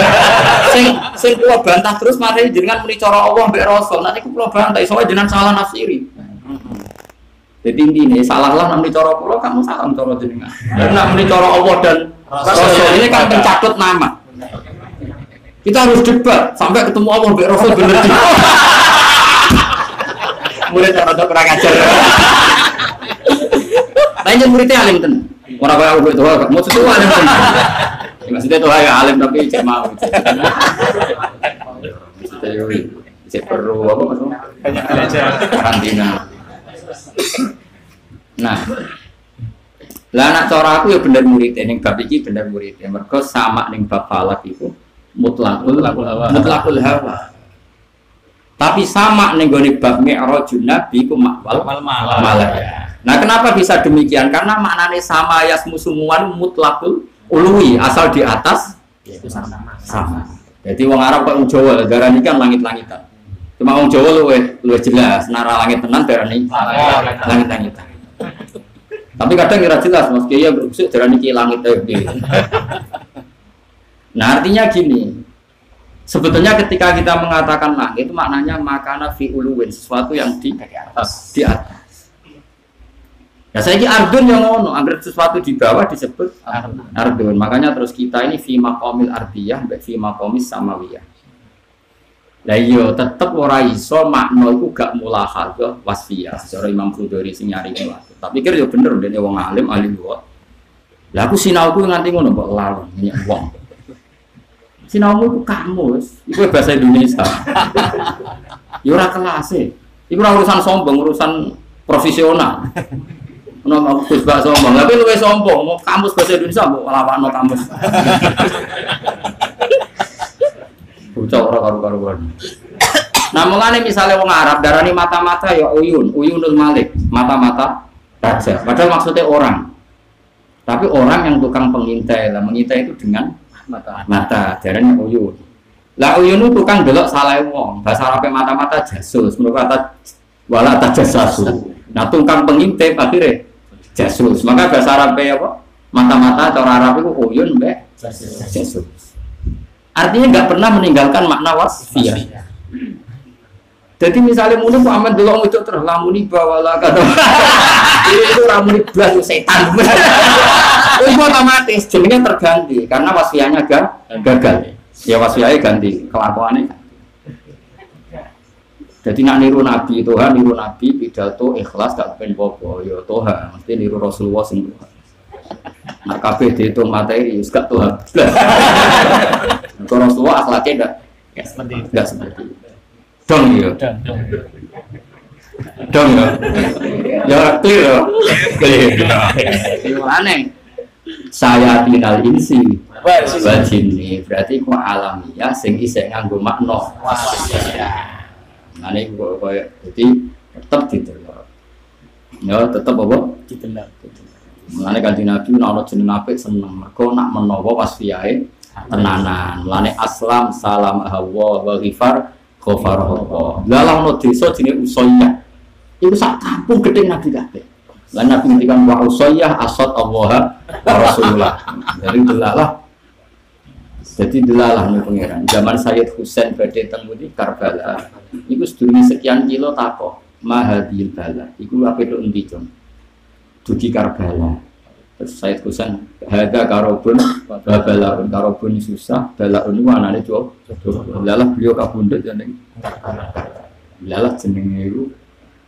sing sing kula bantah terus mari jenengan muni cara Allah mbek Rasul. Nanti kula bantah soalnya jenengan salah nafsiri. Jadi intinya salah lah namanya cara kula kamu salah cara jenengan. Dan namanya cara Allah dan Rasul ini kan mencatut nama. Kita harus debat sampai ketemu Allah mbek Rasul bener di. Murid yang rada kurang ajar. Nah ini muridnya alim tenan. Orang kaya aku itu, maksudnya itu alim tenan. Maksudnya itu ya alim tapi cek mau. Cek perlu apa maksudnya? Banyak belajar. Karantina. Nah, lah anak cara aku ya bener murid ning bab iki bener murid mergo sama ning bab falak iku mutlakul Mutlakul hawa. Tapi sama ning gone bab mi'rajun nabi ku makwal Mal malam. malaya. Nah, kenapa bisa demikian? Karena maknanya sama yasmu sumuan mutlakul uluwi asal di atas Itu sama. sama. Jadi wong Arab kok Jawa darani kan langit-langitan. Cuma wong Jawa luwe luwe jelas nara langit tenan darani Langit. langit-langitan. Tapi kadang kira jelas Mas Kiai berusuk darani ki langit ae. Nah, artinya gini. Sebetulnya ketika kita mengatakan langit itu maknanya makana fi uluwin, sesuatu yang di atas. di atas. Ya saya ini ardun yang ngono, agar sesuatu di bawah disebut Ardun. ardun. Makanya terus kita ini fi makomil ardiyah, fi makomis samawiyah. Lah iya tetep ora iso makna iku gak mulahadzah wasfiyah. Cara Imam Khudori sing nyari kuwi. Tapi pikir yo bener dene wong alim alim kok. Lah aku sinauku nganti ngono kok lawan nyek wong. Sinaumu iku kamus, iku bahasa Indonesia. Ya ora kelas e. Iku ora urusan sombong, urusan profesional. Ono aku Gus bak sombong, tapi luwe sombong, mau kamus bahasa Indonesia mau lawakno kamus. Bocah ora karu-karuan. Nah, mulane misalnya wong Arab darani mata-mata ya uyun, uyunul malik, mata-mata raja. Padahal maksudnya orang. Tapi orang yang tukang pengintai lah, mengintai itu dengan Mata. mata, darahnya uyun. Lah uyun itu tukang delok salah wong. Bahasa Arabnya mata-mata jasus, menurut kata wala tajasasu. Nah, tukang pengintai akhirnya jasus. Maka bahasa Arabnya apa? Mata-mata cara Arab itu uyun mbek jasus. Artinya nggak pernah meninggalkan makna wasfiyah. Jadi misalnya muni Muhammad dulu itu terus lamuni bawalah kata itu ramuni belas setan. itu otomatis jenenge terganti karena wasfiahnya ga, gagal. Ya wasfiahnya ganti kelakuannya. Jadi nak niru Nabi Tuhan niru Nabi pidato ikhlas gak pengen popo ya Tuhan mesti niru Rasulullah sing Tuhan. Nak kabeh dihitung materi gak Tuhan. Kalau Rasulullah akhlaknya enggak Ya, seperti itu. enggak seperti itu. Dong ya. Dong ya ya clear ya clear itu aneh saya tinggal insi Wah, sini. bajin ini berarti ku alamiah sing isek nganggo makna nah ini kok kaya jadi tetap ditelok ya tetap apa Ditelak. Mulane kanjeng Nabi nek ana jeneng apik seneng mergo nak menawa wasfiyae tenanan. Mulane aslam salam hawa wa ghifar ghafarallah. Lah lah ono desa jenenge Usayyah. Iku sak kampung gedhe Nabi kabeh. Lah Nabi ngendikan wa Usayyah asad Allah wa Rasulullah. Jadi delalah jadi delalah nih pangeran. Zaman Sayyid Husain badhe teng di Karbala. Iku sedurunge sekian kilo tako. Mahadil bala. Iku apa itu endi, Jom? Dugi Karbala. Terus Sayyid Husain hada karobun balaun karobun susah balaun itu anane jo. Lalah beliau kabundut jeneng Lalah jenenge itu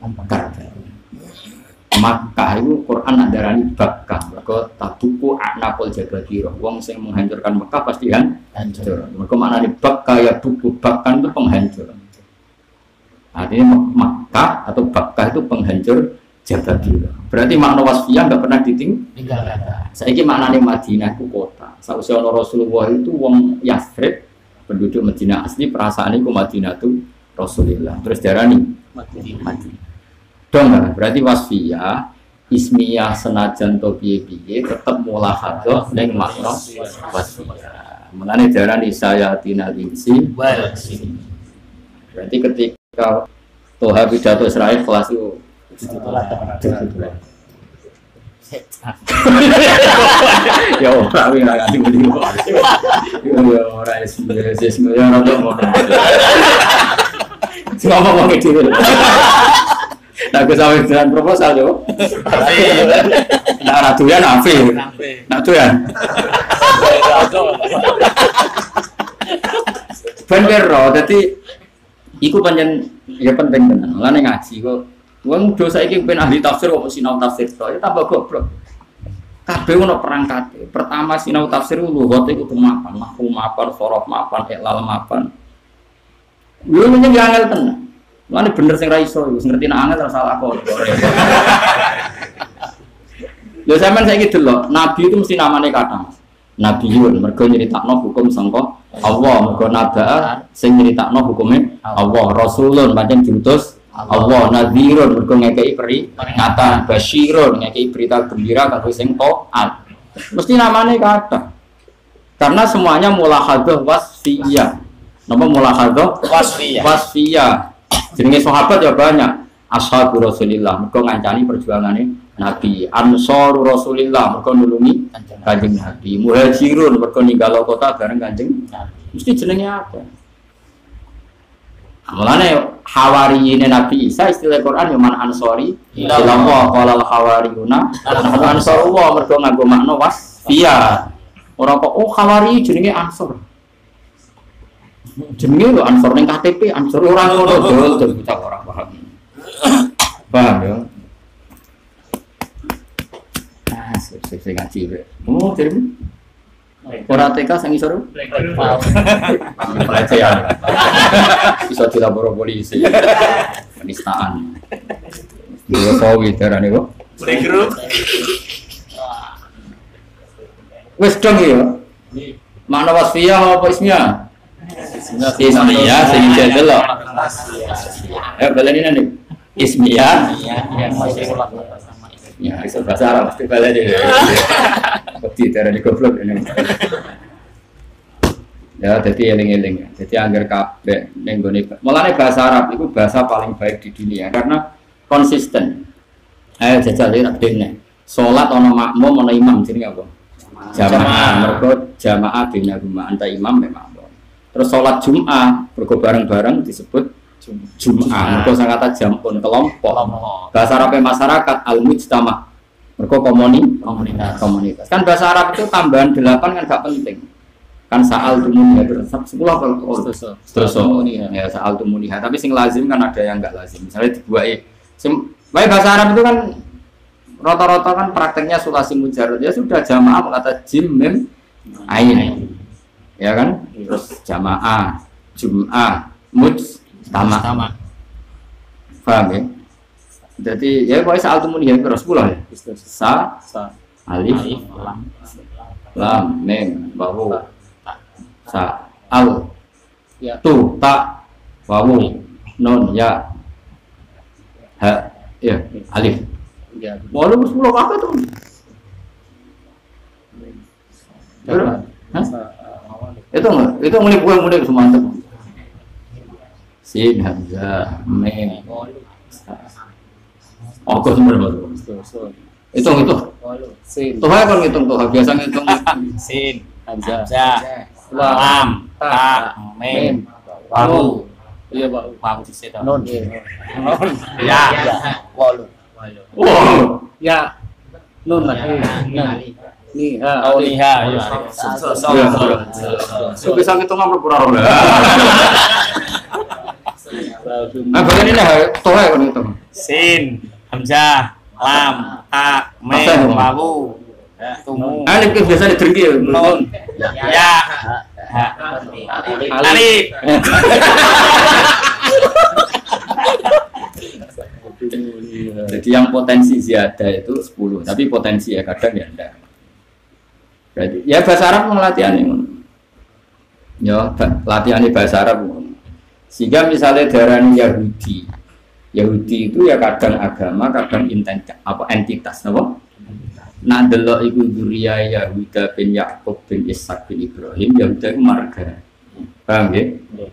Karbala. Makkah itu Quran nak darani Bakkah. Mergo tabuku anakul jabadiro. Wong sing menghancurkan Mekah pasti kan hancur. Mergo maknane Bakkah ya buku Bakkan itu penghancur. Artinya Mek- Makkah atau Bakkah itu penghancur jabadiro. Berarti makna wasfiyah nggak pernah diting kata. Saiki maknane Madinah itu kota. Sausé ana Rasulullah itu wong Yathrib, penduduk Madinah asli perasaan iku Madinah itu Rasulullah. Terus darani Madinah. Madinah. Dong berarti wasfiyah ismiyah senajan to piye-piye tetep mulahadzah ning makna wasfiyah. Mulane darani sayatinal insi Wal sini. Berarti ketika Toha pidato Israel kelas itu ya ora wing ra nganti muni kok. Ya ora es es ya ora kok ngono. Cuma ngomong ke dhewe. Nah, gue sampe jalan proposal yo. Nah, ora doyan ape. Nah, doyan. Ben dadi iku pancen ya penting tenan. Mulane ngaji kok wong dosa iki ben ahli tafsir kok sinau tafsir tok ya tambah goblok. Kabeh ono perangkate. Pertama sinau tafsir lugat iku kudu mapan, mahfum mapan, sorof mapan, iklal mapan. Lu menyang angel tenan. Mulane bener sing ra iso wis ngerti nek angel ora salah kok. Lho sampean saiki delok, nabi itu mesti namanya kata. Nabiun mergo nyeritakno hukum sangka Allah, mergo nabaa sing nyeritakno hukume Allah, rasulun pancen diutus Allah, nadhirun mergo ngekeki peringatan, basyirun ngekeki berita gembira kanggo sing taat. Mesti namanya kata. Karena semuanya mulahadzah wasfiyah. Napa mulahadzah Wasfiyah. wasfiyah. Jenenge sahabat ya banyak. Ashabu Rasulillah, mergo ngancani perjuangane Nabi. Ansor Rasulillah, mergo nulungi Kanjeng Nabi. Muhajirun, mergo ninggal kota bareng Kanjeng Mesti jenenge apa? Mulane hawariyine Nabi Isa istilah Quran ya man ansori ila Allah qala al hawariyuna nahnu ansarullah mergo nganggo makna wasfiyah. Ora kok oh hawari jenenge ansor. Jenenge lho ansor ning KTP ansor ora ngono dol dol bocah ora paham. Paham ya? Ah, sip sing ngaji. Oh, jadi ora TK sing isor pelecehan. Bisa dilapor polisi. Penistaan. Dua sawi darane kok. Playgroup. Wis dong ya. Makna wasfiyah apa ismiyah? Ismiyah sing loh. Eh baleni nih. Ismiyah. Ya, bahasa Arab mesti baleni. Bukti darane goblok ini. Ya, jadi eling-eling. Jadi anggar kabeh ning gone mulane bahasa Arab itu bahasa paling baik di dunia karena konsisten. Ayo jajal iki dene. Salat ana makmum ana imam jenenge apa? Jamaah. Mergo jamaah bina rumah anta imam memang. Terus salat Jumat mergo bareng-bareng disebut Jumat. Mergo sing kata jampun kelompok. Kelompok. Bahasa Arab masyarakat al-mujtama. Mergo komuni Komunitas. komunitas. Kan bahasa Arab itu tambahan delapan kan gak penting. Kan saal tumuniha terus sepuluh kalau oh, terus ya. Saal tumuniha. Tapi sing lazim kan ada yang enggak lazim. Misalnya dibuai. Sing baik bahasa Arab itu kan rata-rata kan prakteknya sulasi mujarad ya sudah jamaah kata jim mim ain. Ya kan? Terus jamaah jum'ah mujtama. Sama. paham ya jadi ya pokoknya tumuniha itu sepuluh ya. Sa alif Alif, lam. lam mim wawu sa. al Ya. tu ta wawu nun ya ha ya alif. Ya. walu sepuluh apa tuh Berapa? Itu enggak itu mulai gue mulai semantap sin hamzah mim oh kok sebenarnya baru hitung itu tuh kan ngitung tuh biasa ngitung Sin. Hamzah. Lam. Ta. Mim. Wawu. Iya, Pak. Wawu di situ. Non. Ya. Walu. wow Ya. Nun lah. Nih. Oh. Iya. Kok bisa ngitung apa kurang lah nah bagian ini ha tuh kan ngitung Sin. Hamzah. Lam. Ta. Masa, Bang? Wawu. Tumu. alif kan biasa ditergi ya Nun. Ya. Ha. Alif. Jadi yang potensi ziyadah itu 10, tapi potensi ya kadang ya enggak. Berarti ya bahasa Arab latihan ini. Ya, latihan bahasa Arab. Sehingga misalnya darani Yahudi. Yahudi itu ya kadang agama, kadang enten, apa entitas, apa? nak delok iku dzurriyyah Yahuda bin Yakub bin Ishak bin Ibrahim Yahuda iku marga. Paham ya?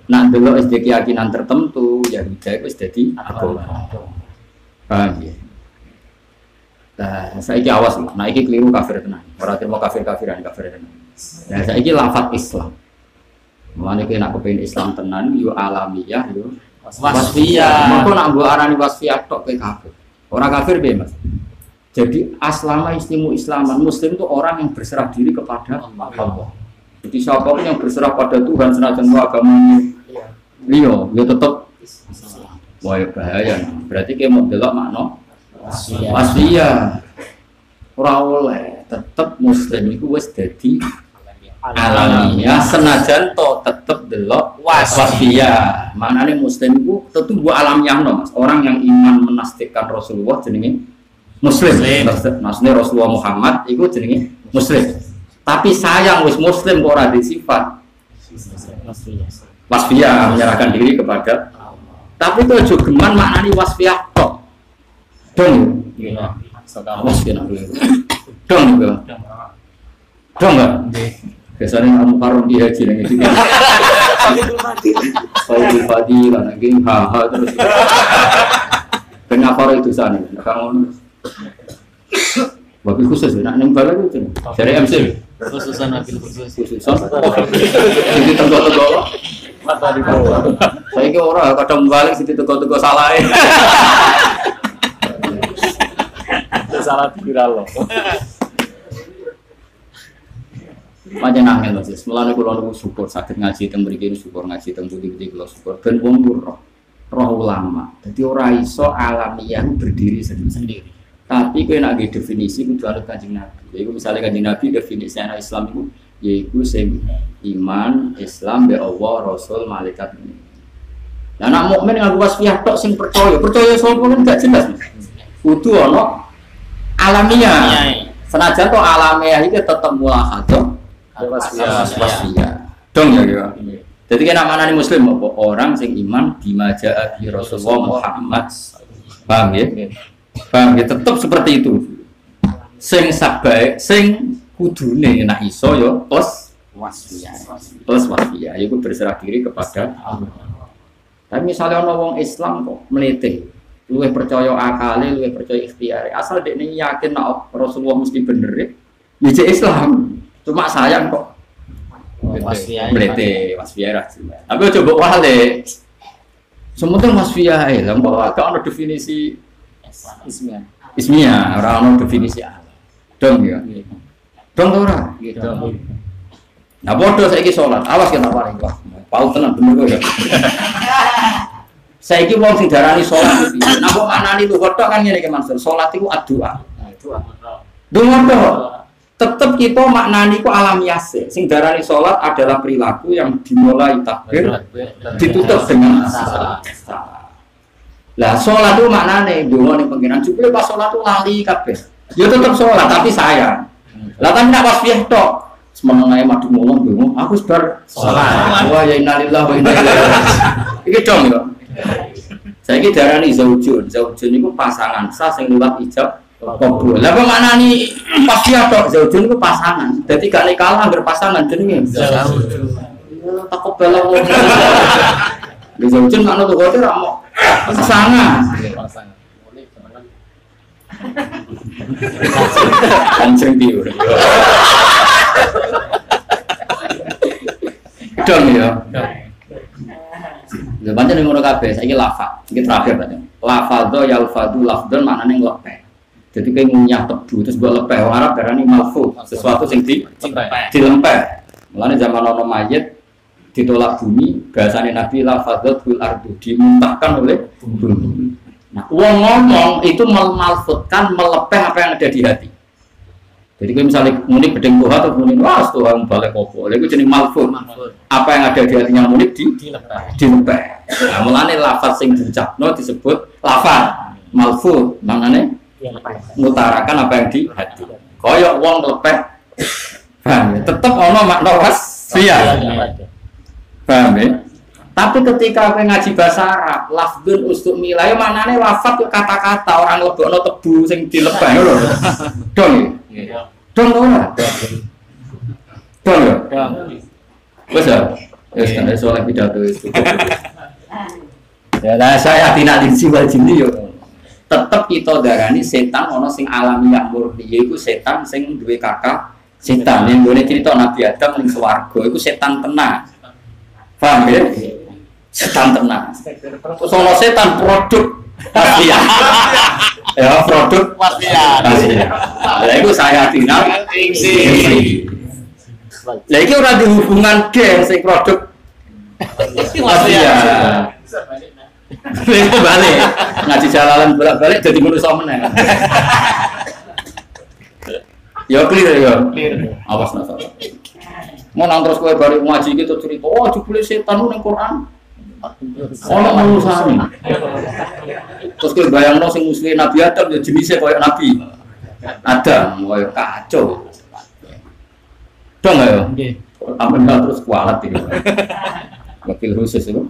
Nak delok SD keyakinan tertentu Yahuda iku wis dadi agama. Paham ya? Nah, saiki awas lah. Nah, iki keliru kafir tenan. Ora terima kafir-kafiran kafir tenan. Nah, saiki lafat Islam. Mulane kowe nak kepengin Islam tenan yo alamiah yo wasfiyah. Mengko nak mbok arani wasfiyah tok kowe kafir. Orang kafir piye, Mas? Jadi aslama istimu islaman muslim itu orang yang berserah diri kepada Allah. Jadi siapa pun yang berserah pada Tuhan senajan itu agamanya Iya, ya tetap Wah ya bahaya. Berarti kayak mau delok makna wasfiyah. Ora oleh tetep muslim itu wis dadi alamiah senajan to tetep delok wasfiyah. Manane muslim itu tentu buat alamiah no, Mas. Orang yang iman menastikkan Rasulullah jenenge muslim. Muslim. Maksudnya Rasulullah Muhammad itu jenenge muslim. Tapi sayang wis muslim kok ora di sifat wasfiyah menyerahkan diri kepada tapi itu juga geman maknani wasfiyah tok. Dong. Dulu dong dong. Enggak biasanya kamu karung di haji yang itu kalau di fadilah lagi haha terus kenapa itu sana kamu Wabil khusus, nak neng bala itu dari MC Khususan wakil khusus. khusus. Jadi tenggo-tenggo Mata di bawah. Saya ke orang kadang balik situ teko-teko salah. Salah viral loh. Macam nangil mas, mulane kula niku syukur sakit ngaji teng mriki syukur ngaji teng budi-budi kula syukur ben wong roh roh ulama. Dadi ora iso alamiah berdiri sendiri. Sendiri. Tapi kowe nggih definisi kudu anut Kanjeng Nabi. Yaiku misalnya Kanjeng Nabi definisi ana Islam iku yaiku sing iman, Islam be Allah, Rasul, malaikat ini. Lah nek mukmin nganggo wasfiyah tok sing percaya, percaya sapa kan gak jelas. Kudu ana alamiah. Senajan to alamiah iki tetep mulahadah Wasfiyah. wasfiyah. Dong ya ya. Jadi kena mana nih muslim apa orang sing iman bima ja'a bi Rasulullah Muhammad. Paham ya? Paham ya? Tetap seperti itu. Sing sabai, sing kudune nak iso yo plus wasfiyah plus wasfiyah. Iku berserah diri kepada Allah. Tapi misalnya ono wong Islam kok melete, luwih percaya akale, luwih percaya ikhtiare. Asal dekne yakin nek Rasulullah mesti bener ya, ya Islam. Cuma sayang kok melete, ra jelas. Tapi aja mbok wale. Sementing wasfiyah ae, lah mbok gak ono definisi Ismiyah. ismiyah, ora ono definisi Allah. Dong ya. Dong ta ora? Gitu. Nah, bodoh saiki sholat, awas kita paling wah. Pau tenan bener kok ya. Saiki wong sing darani sholat nah kok maknani lu tok kan ngene iki Mansur, sholat. Nah, itu apa? Donga tok. Tetep kita maknani ku alamiah sih. Sing darani sholat adalah perilaku yang dimulai takbir, ditutup dengan salam. Lah sholat itu maknane donga ning pengiran jupule pas sholat itu lali kabeh. Ya tetep sholat tapi sayang. Lah kan nak pas piye tok. Semenengae madu ngomong donga, aku wis bar Sholat. Wah ya innalillahi wa inna ilaihi. Iki dong ya. Saiki darani zaujun. Zaujun iku pasangan sah sing liwat ijab kabul. Lah kok maknani pas piye tok zaujun iku pasangan. Dadi gak nikah anggar pasangan jenenge. takut belok ngomong. Di zaujun makna tuh kote ramo. Pasangan. Kancing biur. Dong ya. Lha pancen ning ngono kabeh saiki lafal. Iki terakhir berarti. Lafadho yalfadu lafdon maknane nglepeh. Jadi kayak ngunyah tebu terus buat lepeh. Orang Arab darani malfu, sesuatu sing di dilempeh. Mulane zaman ono mayit ditolak bumi, bahasanya Nabi lafadzat bil ardu dimuntahkan oleh bumi. Nah, uang ngomong itu memalfutkan, melepeh apa yang ada di hati. Jadi kalau misalnya munik bedeng tuha atau munik wah tuha balik kopo, itu jenis malfut. Apa yang ada di hatinya munik di dilepeh. Nah, mulane lafaz sing diucapno disebut lafaz malfut. Maknane mutarakan apa yang di hati. Koyok wong lepeh. Paham ya? Tetep ono makna wasfiyah. Paham ya? Tapi ketika aku ngaji bahasa Arab, lafdun ustuk milah, ya maknanya lafad itu kata-kata orang lebokno tebu sing dilebah lho. Dong ya? Dong ora. Dong ya. Dong. Wes ya. Wes kan soal pidato itu. Ya lah saya tidak dijiwal jinni yo. Tetep kita darani setan ono sing alamiah murni yaiku setan sing duwe kakak setan yang gue cerita Nabi Adam ning swarga iku setan tenang. Paham ya? Setan tenang. Terus ono setan produk ya produk. Asia. Lah iku saya final Tingsi. Lah iki ora dihubungan geng sing produk Asia. Itu balik ngaji jalalan bolak-balik jadi manusia meneng. Ya clear ya. Awas nasa. Mau nang terus kowe balik ngaji gitu cerita, oh jebule setan ning Quran. Ono manusane. Terus kowe bayangno sing musuhe Nabi Adam ya jenisnya koyo Nabi. Adam, koyo kacau. Dong ya. Nggih. Amin terus kualat ini. Wakil khusus itu.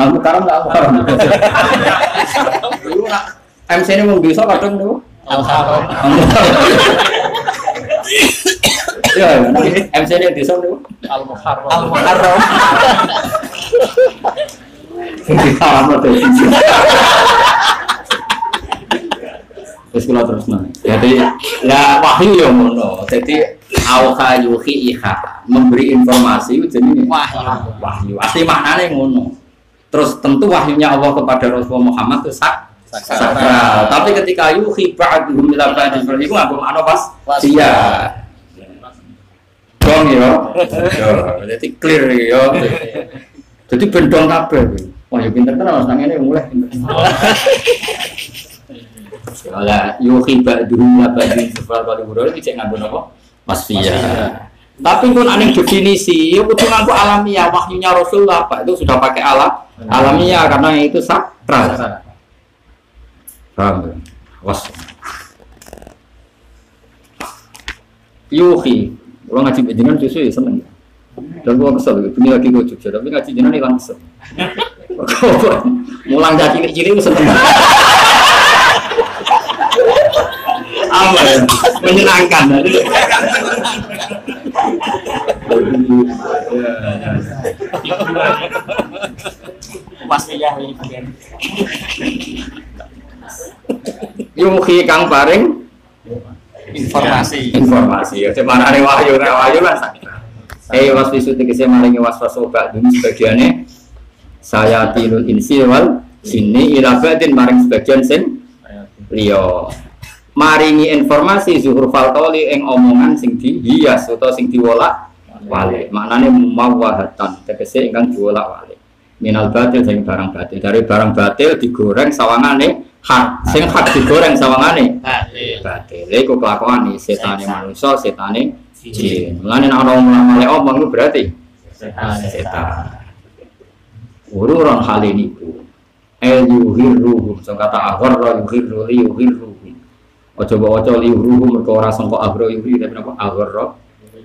Aku karam nggak aku karam. Dulu nak MC ini mau bisa kadang dulu. Ya, MC ini bisa dulu. Al-Muharram. Al-Muharram. Sing karam tuh. Terus kalau terus nanti. Jadi ya wahyu ya ngono. Jadi auha yuhi iha memberi informasi jadi wahyu. Wahyu. Asli maknanya ngono. Terus tentu wahyunya Allah kepada Rasulullah Muhammad itu sak sakral. Tapi ketika yuhi ba'duhum ila ba'din itu nggak bermakna pas iya. Dong ya. Yo, Jadi clear ya. Jadi bendong kabeh. Wah, ya pinter tenan nang ngene mulai pinter. Wala yuhi ba'duhum ila ba'din kali huruf iki cek nganggo napa? Wasfiyah. Tapi pun aneh definisi, ya kudu nganggo alamiah wahyunya Rasulullah Pak itu sudah pakai alat alamiah karena itu sakral. Paham? Was. Yuhi, kalau ngaji jenengan justru ya seneng. Dan gua kesel, ini lagi gua Jogja, tapi ngaji jenengan hilang kesel. Mulang jadi cilik itu seneng. Apa ya? Menyenangkan. Wasfiyah ini. Yuhi kang paring Informasi. informasi ya cuman ada wahyu nek wahyu sakral eh was wisu tegese maringi waswas obat dulu sebagiannya saya tilul insi wal sini ila badin maring sebagian sing liya maringi informasi zuhur faltoli ing omongan sing dihias utawa sing diwolak walik. Maknane mawahatan tegese ingkang diwolak walik. Minal batil sing barang batil. Dari barang batil digoreng sawangane hak sing hak digoreng sawangane batil. iku kelakuan nih setane manusia setane jin. mulane nek ana mulai omong itu berarti setan. ururan hal ini ku el yuhirruhum. So kata agharra yuhirru li yuhirruhum ojo bawa ojo li yuhirruhum mereka ora sangka agro yuhir tapi apa agharra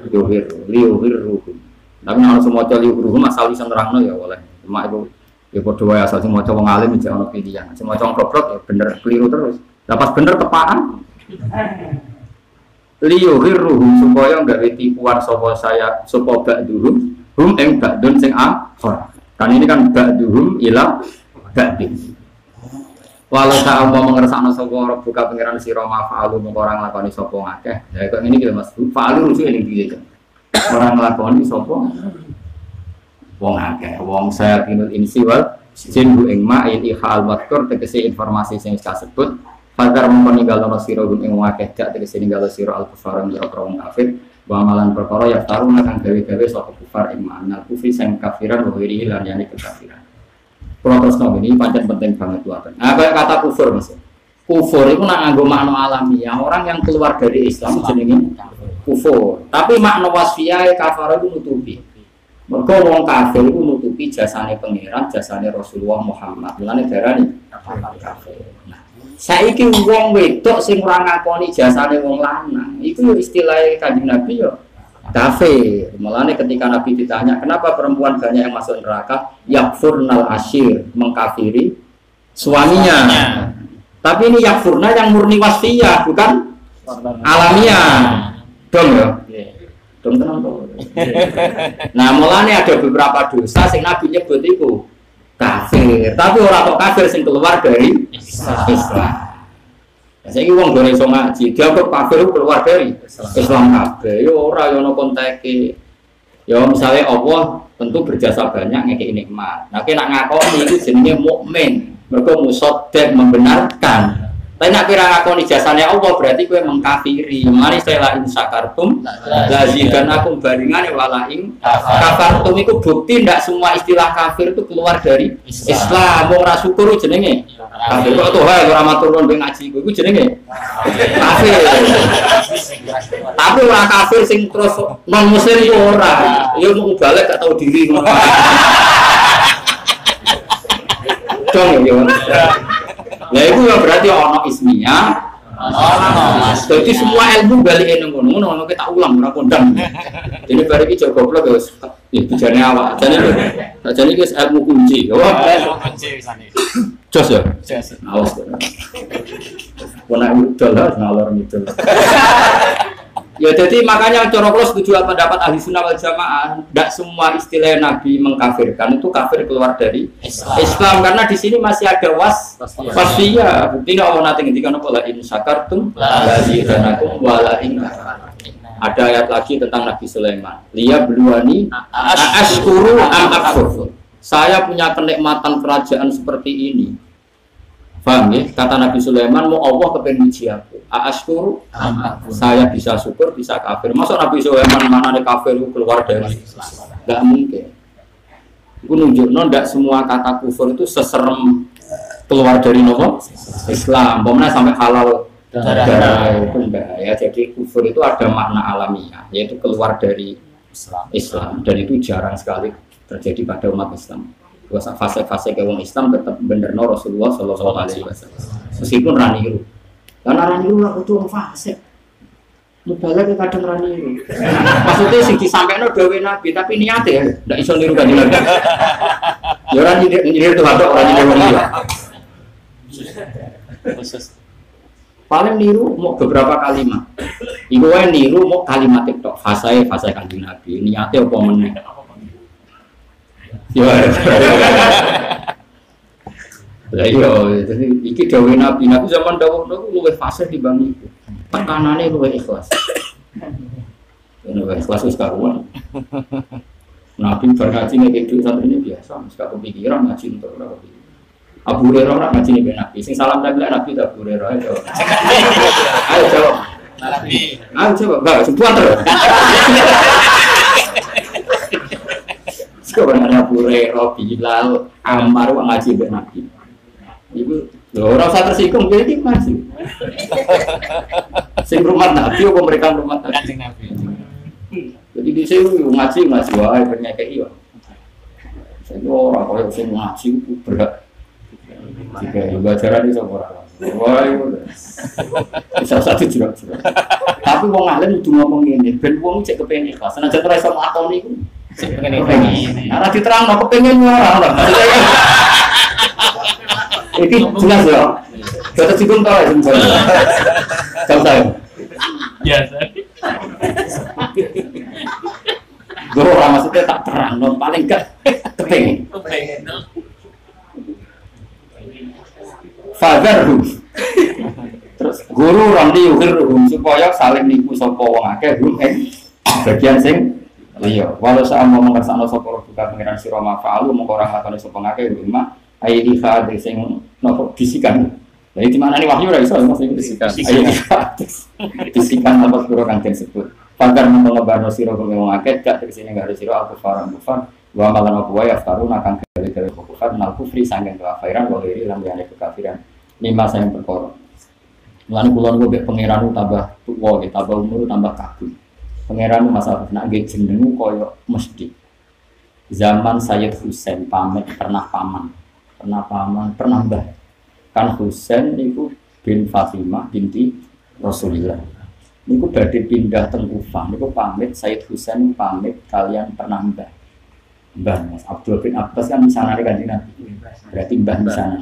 yuhirru li yuhirruhum tapi ana semua ojo li yuhirruhum asal bisa nerangno ya boleh. Cuma itu ya padha wae asal semua wong alim aja ono pilihan. Semua wong goblok ya bener keliru terus. Lepas bener tepaan liyo hirruhum supaya nggak tipuan sopo saya sopo ba'duhum hum eng ba'dun sing akhor kan ini kan ba'duhum ila ba'din walau tak mau mengersakno roh buka pengiran si Roma fa'alu mau orang lakoni sopo ngakeh ya kok ini kita mas? Lucu ini gitu orang lakoni sopo wong akeh wong saya pinut insi wal jin hu ing ma'in iha al madkur tegese informasi sing kasebut. Fadar mengkoni galo siro gum ing wakeh jak tegese ninggalo siro al kufar ing jero wong kafir. Wa amalan perkara ya taruna kang gawe-gawe sapa kufar ing ma'anal kufri sing kafiran wa wiri yani kekafiran. Kalau terus nopo ini pancen penting banget tuh apa? Kayak kata kufur mas. Kufur itu nak nganggo makna alamiah orang yang keluar dari Islam jenenge kufur. Tapi makna wasfiyah kafar itu nutupi. Mergo wong kafir itu nutupi jasane pangeran, jasane Rasulullah Muhammad. Mulane darani kafir. Nah, saiki wong wedok sing ora ngakoni jasane wong lanang iku istilah kanjeng Nabi yo kafir mulane ketika Nabi ditanya kenapa perempuan banyak yang masuk neraka yakfurnal asyir mengkafiri suaminya Tapi ini yakfurna yang murni wasfiyah, bukan alamiah. Dong ya. Dong tenang dong. Nah, mulanya ada beberapa dosa sing Nabi nyebut itu kafir, tapi orang kok kafir sing keluar dari Islam. Ya, saya wong gore iso ngaji, dia kok kafir keluar dari Islam kabeh. Yo ora yo ono konteke. Ya misalnya Allah tentu berjasa banyak ngekei nikmat. Nah, kena ngakoni itu jenenge mukmin. Mereka musoddek membenarkan. Tapi nak kira ngakoni jasanya Allah berarti kue mengkafiri. Mari saya la in sakartum lazidan aku bandingan wala ing kafartum itu bukti ndak semua istilah kafir itu keluar dari Islam. Mau ora syukur jenenge kafir. Kok tuh hai ora matur nuwun ben ngaji iku jenenge kafir. Tapi ora kafir sing terus non muslim itu ora. Ya mau balik gak tahu diri. Dong ya. Lah itu ya berarti ono ismiyah. Jadi semua ilmu balik ini ngono ngono kita ulang ora kondang. Jadi bari iki jago goblok ya ya bijane awak. Jadi jadi iki ilmu kunci. Wah, jos ya. Awas. Kena udol lah ngalor ngidul. Ya jadi makanya setuju apa pendapat ahli sunnah wal jamaah, tidak semua istilah Nabi mengkafirkan itu kafir keluar dari Islam, Islam karena di sini masih ada was wasfiyah. Bukti nggak mau nanti ngendikan apa la in syakartum lazidanakum wala in ada ayat lagi tentang Nabi Sulaiman. Liya beluani ashkuru am akfur. Saya punya kenikmatan kerajaan seperti ini. Paham ya? Kata Nabi Sulaiman, mau Allah kepengen uji aku. Ashkuru saya bisa syukur, bisa kafir. Masa Nabi Sulaiman mana ada kafir keluar dari Gak mungkin. Itu nunjuk, no, tidak semua kata kufur itu seserem keluar dari nopo Islam. Pokoknya sampai halal darah itu bahaya. Jadi kufur itu ada makna alamiah, yaitu keluar dari Islam. Dan itu jarang sekali terjadi pada umat Islam. Fase-fase ke wong Islam tetap bener no Rasulullah Shallallahu Alaihi Wasallam. Meskipun raniru, karena raniru lah itu wong fase. Ya kadang raniru. Maksudnya sing disampaikan dawe Nabi, tapi niatnya ya, tidak iso niru kan Nabi. Ya orang nyindir nyindir itu ada orang nyindir wong dia. Paling niru mau beberapa kalimat. Iku wae niru mau kalimat itu fase fase kanjeng Nabi. Niatnya apa meneh? Ya. Lah iya, jadi iki dawuh Nabi, Nabi zaman dawuh niku luwih fasih dibanding iku. Tekanane luwih ikhlas. Ini luwih ikhlas wis karuan. Nabi berhaji nek itu ini biasa, gak kepikiran ngaji untuk ora kepikiran. Abu Hurairah ora ngaji nek Nabi. Sing salam Nabi Nabi Abu Hurairah ayo. Ayo jawab. Nabi. Ayo coba, enggak semua terus. Sebenarnya Bure, Robi, Bilal, Ammar, wong ngaji mbek Nabi. Ibu, lho ora usah tersinggung, jadi masih. Sing rumah Nabi apa mereka rumah Nabi? Kanjeng Nabi. Jadi di sini ngaji ngaji wae penyakit iya. Saya ora koyo sing ngaji ku berat. Jika pelajaran itu ora. Wah, itu bisa satu jerak jerak. Tapi wong alim kudu ngomong ngene, ben wong cek kepengen ikhlas. Senajan ora iso nglakoni iku. Pengen Kepengen. Nah, diterang no kepengen ora ora. Iki jelas ya. Kita singgung tau ya sebenarnya. Jauh saya. Biasa. Gue orang maksudnya tak terang, no. paling gak kepengen. Pengen. Fadarhum. Terus guru orang diuhirhum supaya saling nipu sapa wong akeh hum ing bagian sing liya. Walau sa mau mengersakno sapa roh buka pengiran sira mafa'alu mongko ora lakone sapa ngakeh rumah ai ikhad sing nopo bisikan. Jadi di mana nih wahyu ora iso maksudnya bisikan. Ayo bisikan apa sira kang disebut. Ngebarno sira kang wong akeh gak tersine gak ada sira aku faran kufar wa malan apa wae aftarun akan gawe-gawe kufar nal kufri sanggen kafiran wa iri lan liyane kekafiran lima saya kula niku mek pangeran tambah tuwa nggih, tambah umur tambah kabeh. Pangeran masalah nak nggih jenengu kaya mesti. Zaman Sayyid Husain pamit pernah paman, pernah paman, pernah mbah. Kan Husain niku bin Fatimah binti Rasulullah. Niku badhe pindah teng Kufah, niku pamit Sayyid Husain pamit kalian pernah mbah. Mbah Mas Abdul bin Abbas kan misalnya kan Nabi. Berarti mbah di sana.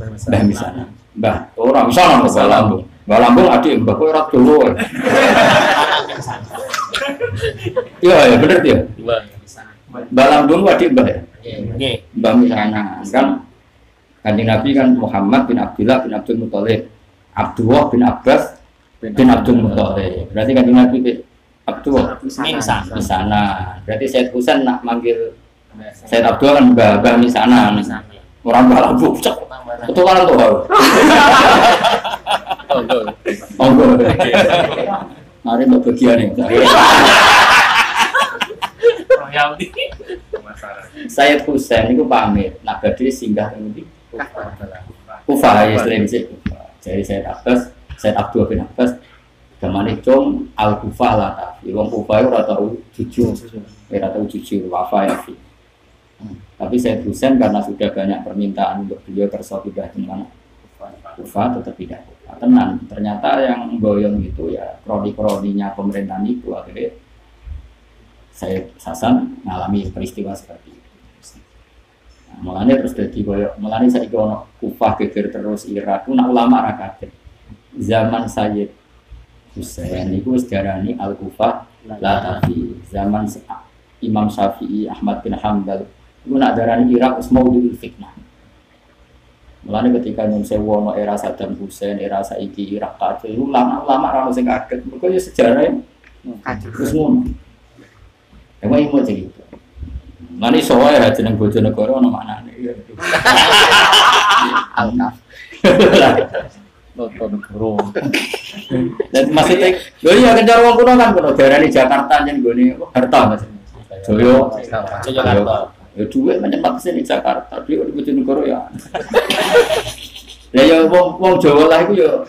Mbah di sana. Mbah, ora bisa nang Mbah Lambung. Mbah Lambung adik Mbah kowe ora dowo. Iya, ya bener dia. Mbah Lambung adik Mbah ya. Nggih. Mbah Misana kan Kanjeng Nabi kan Muhammad bin Abdullah bin Abdul Muthalib, Abdullah bin Abbas bin Abdul Muthalib. Berarti Kanjeng Nabi bin Abdullah Minsan. Misana. Berarti Said Husain nak manggil Said Abdullah kan Mbah Mbah Misana. Orang Mbah Lambung. Cek. Ketukaran tuh. Oh, go. Monggo. Mari untuk bagian ini. Royalty. Sayyid Husain itu pamit. Nah, badhe singgah ngendi? Kufah ya sering sih. Jadi Sayyid Abbas, Sayyid Abdul bin Abbas Gamane cung al Kufah lah tapi wong Kufah ora tau jujur, ora tau jujur wafa ya fi. Hmm. Tapi Sayyid Husain karena sudah banyak permintaan untuk beliau kersa pindah di mana Kufah tetap tidak. Tenang, ternyata yang goyong itu ya kroni-kroninya pemerintahan itu akhirnya saya Hasan mengalami peristiwa seperti itu. Nah, mulanya terus jadi koyo mulanya saya ono Kufah geger terus Irak. Itu nak ulama rakaat zaman Sayyid Husain itu sejarahnya Al Kufah Latafi. Zaman Sa- Imam Syafi'i Ahmad bin Hambal itu nak darani Irak mau dulu fitnah Mulanya ketika nyun sewu ono era Saddam Hussein, era saiki Irak kacau, itu ulama-ulama rano sing kaget. Mereka ya sejarahnya terus ngono. Emang mau cerita. Mani soalnya ya jeneng Bojonegoro ono maknane. Iya. Alkaf. Noto negoro. Dan maksudnya, lho iya kencar wong kuno kan kuno daerah Jakarta jen gue nih harta mas. Joyo, Jakarta. Ya duit menyemat sini Jakarta, dia di Bojonegoro ya. Ya ya wong wong Jawa lah itu ya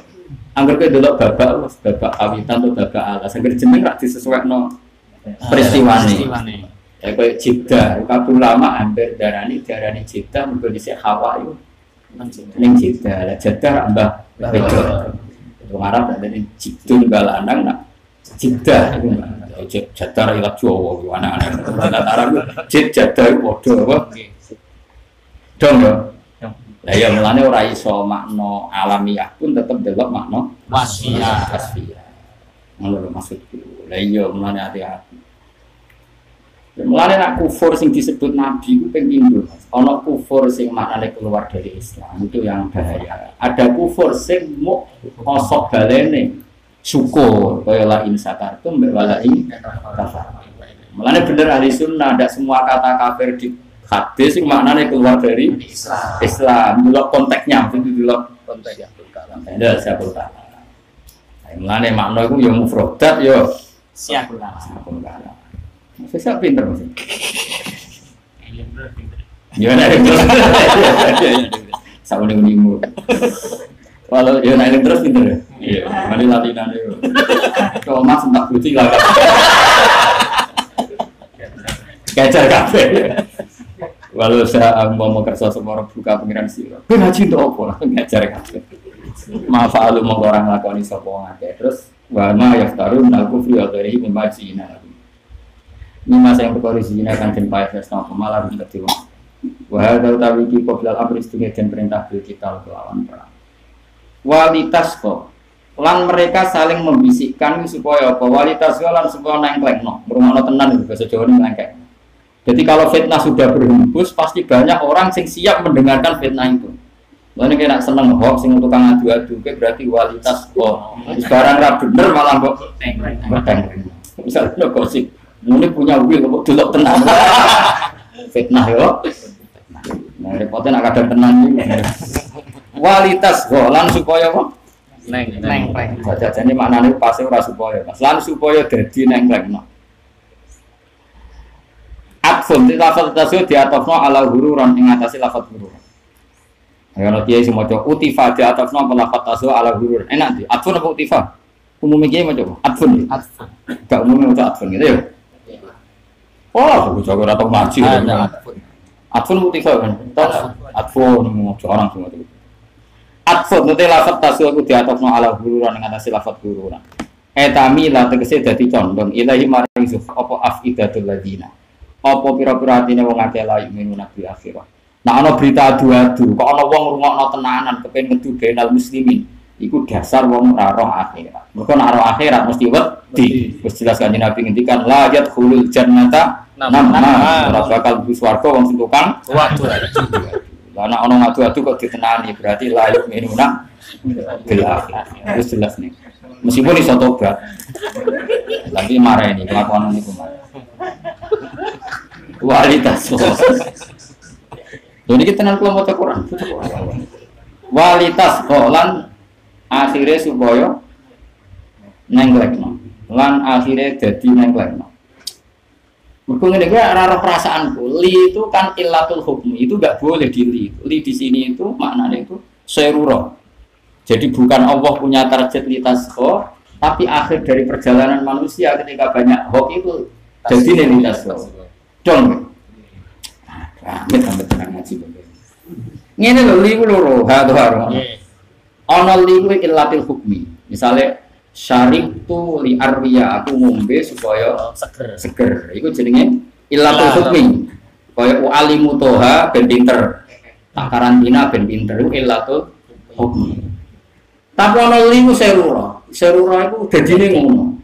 angger ke delok babak, wes, babak kawitan tuh babak alas, angger jeneng rak disesuaikno peristiwane. Peristiwane. Ya kayak Jeddah, kabeh ulama hampir darani darani Jeddah mergo dhisik Hawa itu ning Jeddah. Lah Jeddah rak mbah beda. Wong Arab ada Jidun balanang nak Jeddah iku Mbah. Jeddah ra ilat Jawa iku anak-anak. Lah Arab Jeddah iku padha apa? Dong ya. Dong. Lah ya mulane ora iso makna alamiah pun tetep delok makna Wasiat. tasfiyah. Ngono maksudku. Lah iya mulane hati-hati. Ya, Mulane nak kufur sing disebut nabi ku ping pindho. Ana kufur sing maknane keluar dari Islam itu yang bahaya. Ada kufur sing mu kosok balene syukur kaya la in sakartum wala in kafar. Mulane bener ahli sunnah ada semua kata kafir di hadis sing maknane keluar dari Islam. Islam. Delok konteksnya itu delok Konteks ya Abdul ada saya bertanya. Mulane makna iku ya mufradat ya Siap ulama. sampun kalah. Saya pinter mesti. Iya, pinter. Ya nek Sama dengan imu. Kalau ya nek terus pinter ya. Iya, mari latihan itu. Kalau mas tak putih lah. Kejar kafe. Walau saya mau mau kerja semua orang buka pengiran sih. Gue ngaji untuk apa lah ngajar kafe. Maaf alu mau orang lakoni sopo ngake terus wama yaftarun al kufri wa ghairihi min majina. Ini masa yang berkori zina kan den paes sama pemalar untuk tiwa. Wahai tahu tahu iki qoblal amri dan perintah bil kita kelawan perang. Walitas kok lan mereka saling membisikkan supaya apa walitas lan supaya nengklek no merumah tenan itu bahasa Jawa ini nengklek jadi kalau fitnah sudah berhembus pasti banyak orang sing siap mendengarkan fitnah itu Lalu kena seneng hoax sing tukang adu-adu kayak berarti walitas kok sekarang ra bener malah kok Beteng. Misalnya gosip, ini punya will kok delok tenang. Fitnah yo. Nah, repotnya nak kadang tenang juga. Walitas golan supaya apa? Neng Neng, neng. Saja jadi maknanya pasti ora supaya. Mas. Lan supaya dadi nengklek no. Atfun di lafaz tasawuf di atofno ala hururan ing atasi lafaz hururan. Ayo ana kiai sing maca utifa di atofno apa lafaz tasawuf ala hururan. Enak di atfun apa utifa? Umumnya kiai maca apa? Atfun. ya? Atfun. Gak umumnya maca atfun gitu ya. Oh, aku jago ora tau ngaji. Ada atfun. Atfun utifa kan? Atfun orang semua itu. Atfun nanti lafaz tasawuf di atofno ala hururan ing atasi lafaz hururan. Etami la tegese dadi condong ilahi maring zuf apa afidatul ladina. Apa pira-pira atine wong akeh la yu'minu nabi akhirah. Nah ana berita adu-adu, kok ana wong ngrungokno tenanan kepen ngedu benal muslimin. Iku dasar wong ora roh akhirat. Mergo nek roh akhirat mesti wedi. Wis jelas kanjeng Nabi ngendikan la yadkhulul jannata Nama. nama ora bakal mlebu swarga wong sing tukang Waduh. Nek ana ngadu-adu kok ditenani berarti la yu'minuna bil akhir. Wis jelas nih. Meskipun iso tobat. Tapi marah ini kelakuan ini marah. Walitas. Jadi kita nanti mau Quran. Walitas lan akhirnya supaya nenglekno. Lan akhirnya jadi nenglekno. Mergo ngene kuwi ora roh perasaanku. Li itu kan illatul hukmi, itu enggak boleh di li. Li di sini itu maknanya itu seruro. Jadi bukan Allah punya target li tasho, tapi akhir dari perjalanan manusia ketika banyak hoax itu jadi li tasho. Dong. Amit sampai tenang ngaji bapak. Ngene lho li ku loro, ha to. Ana li ku illatil hukmi. Misale syarif tu li arwiya aku ngombe supaya Seger. seger. Iku jenenge ilatul hukmi kaya alimu toha ben pinter. Tak karantina ben pinter. Ilatul hukmi tapi ana limu serura. Serura iku dadine ngono.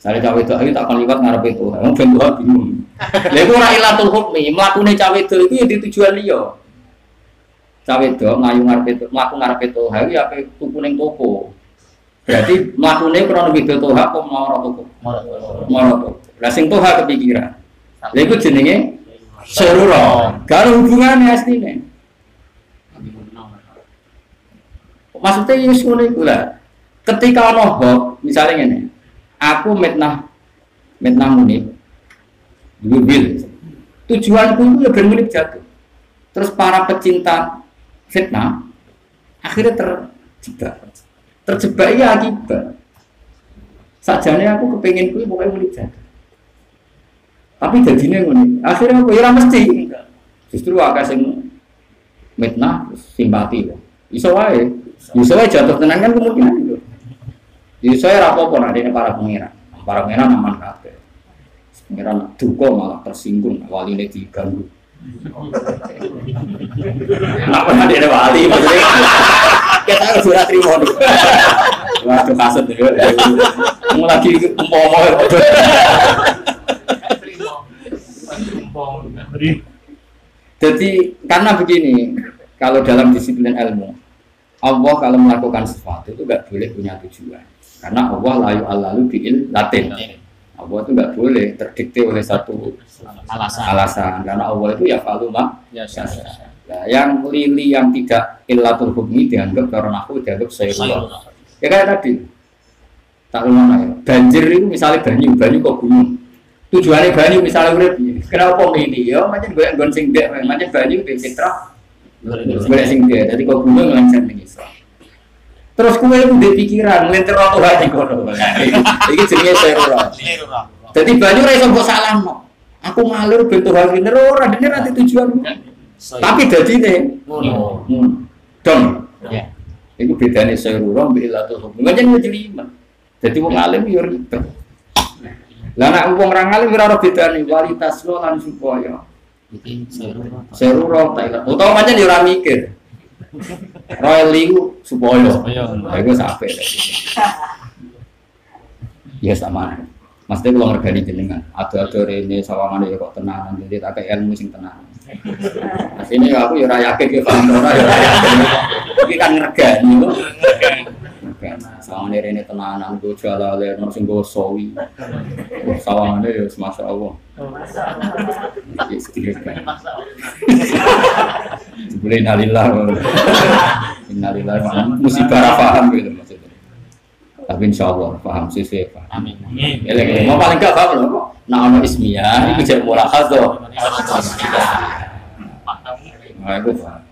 Sare cawe itu ayo tak akan liwat ngarep itu, wong ben tuh bingung. Lha iku ora ilatul hukmi, mlakune cawe itu iku ya tujuan liya. Cawe itu ngayu ngarep itu, mlaku ngarep itu, ha ape tuku ning toko. Berarti mlakune krana beda toha apa mloro toko? Moro toko. Lah sing toha kepikiran. Lha iku jenenge serura. Gak ada hubungannya asline. Maksudnya ya wis ngono iku lah. Ketika ono hoax, misalnya ngene. Aku mitnah mitnah munib. Dulu bil. Tujuanku itu ben munib jatuh. Terus para pecinta fitnah akhirnya terjebak. Terjebak ya akibat. Sajane aku kepengen kuwi pokoknya munib jatuh. Tapi jadinya ngono. Akhirnya aku ya mesti. Justru akeh sing mitnah simpati. Iso wae. Iso wae jatuh tenan kan kemungkinan itu. Jadi saya rapopo nanti ini para pengiran, para pengiran aman kabeh. Pengiran duka malah tersinggung, wali ini diganggu. Kenapa nanti ada wali? Maksudnya, kita harus nih. Waduh kasut dulu. Mau lagi umpama Jadi karena begini, kalau dalam disiplin ilmu, Allah kalau melakukan sesuatu itu nggak boleh punya tujuan. Karena Allah layu alalu biil latin. Allah itu nggak boleh terdikte oleh satu Alasan. alasan. Karena Allah itu ya faluma. Ya, Nah, yang lili yang tidak illatul hukmi dianggap karena aku dianggap sayyidullah. Ya kayak tadi. Tak mana ya. Banjir itu misalnya banyu, banyu kok gunung. Tujuannya banyu misalnya urip kenapa ini? Ya macam gue yang sing dek, macam banyu di fitrah boleh sing dia, jadi kau gunung lancar nih Islam. Terus kue itu di pikiran, ngelintir roto hati kono. Ini jenenge serura. Jadi banyu mbok salah no. Aku malur bentuk hal ini ora, ini nanti tujuan. Tapi jadi nih, Ngono. dong. Ya. Itu bedanya serura ambil ilatul hukum. Nggak jadi jeliman. Jadi wong alim yo ribet. Lah nek wong ora alim ora bedane kualitas lo lan supaya Iki seru. serura ta ilah. Utawa pancen yo ora mikir. Royal Liu supaya. Iku sampe. Ya sama. Mesti kalau ngergani jenengan, ada-ada rene sawangan ya kok tenanan, jadi tak kayak ilmu sing tenanan. Nah, Ini aku ya yakin ke paham ora ya yakin. Iki kan ngergani kok. Sawangan rene tenanan go jalale ono sing go sawi. Sawangane ya masya Allah. Iki sedikit kan. Boleh innalillah. Innalillah musibah paham gitu. Tapi insya Allah paham sih sih paham. Amin. Elek mau paling gak paham loh. Nah ono ismiyah itu jadi mula khado. Nah itu paham.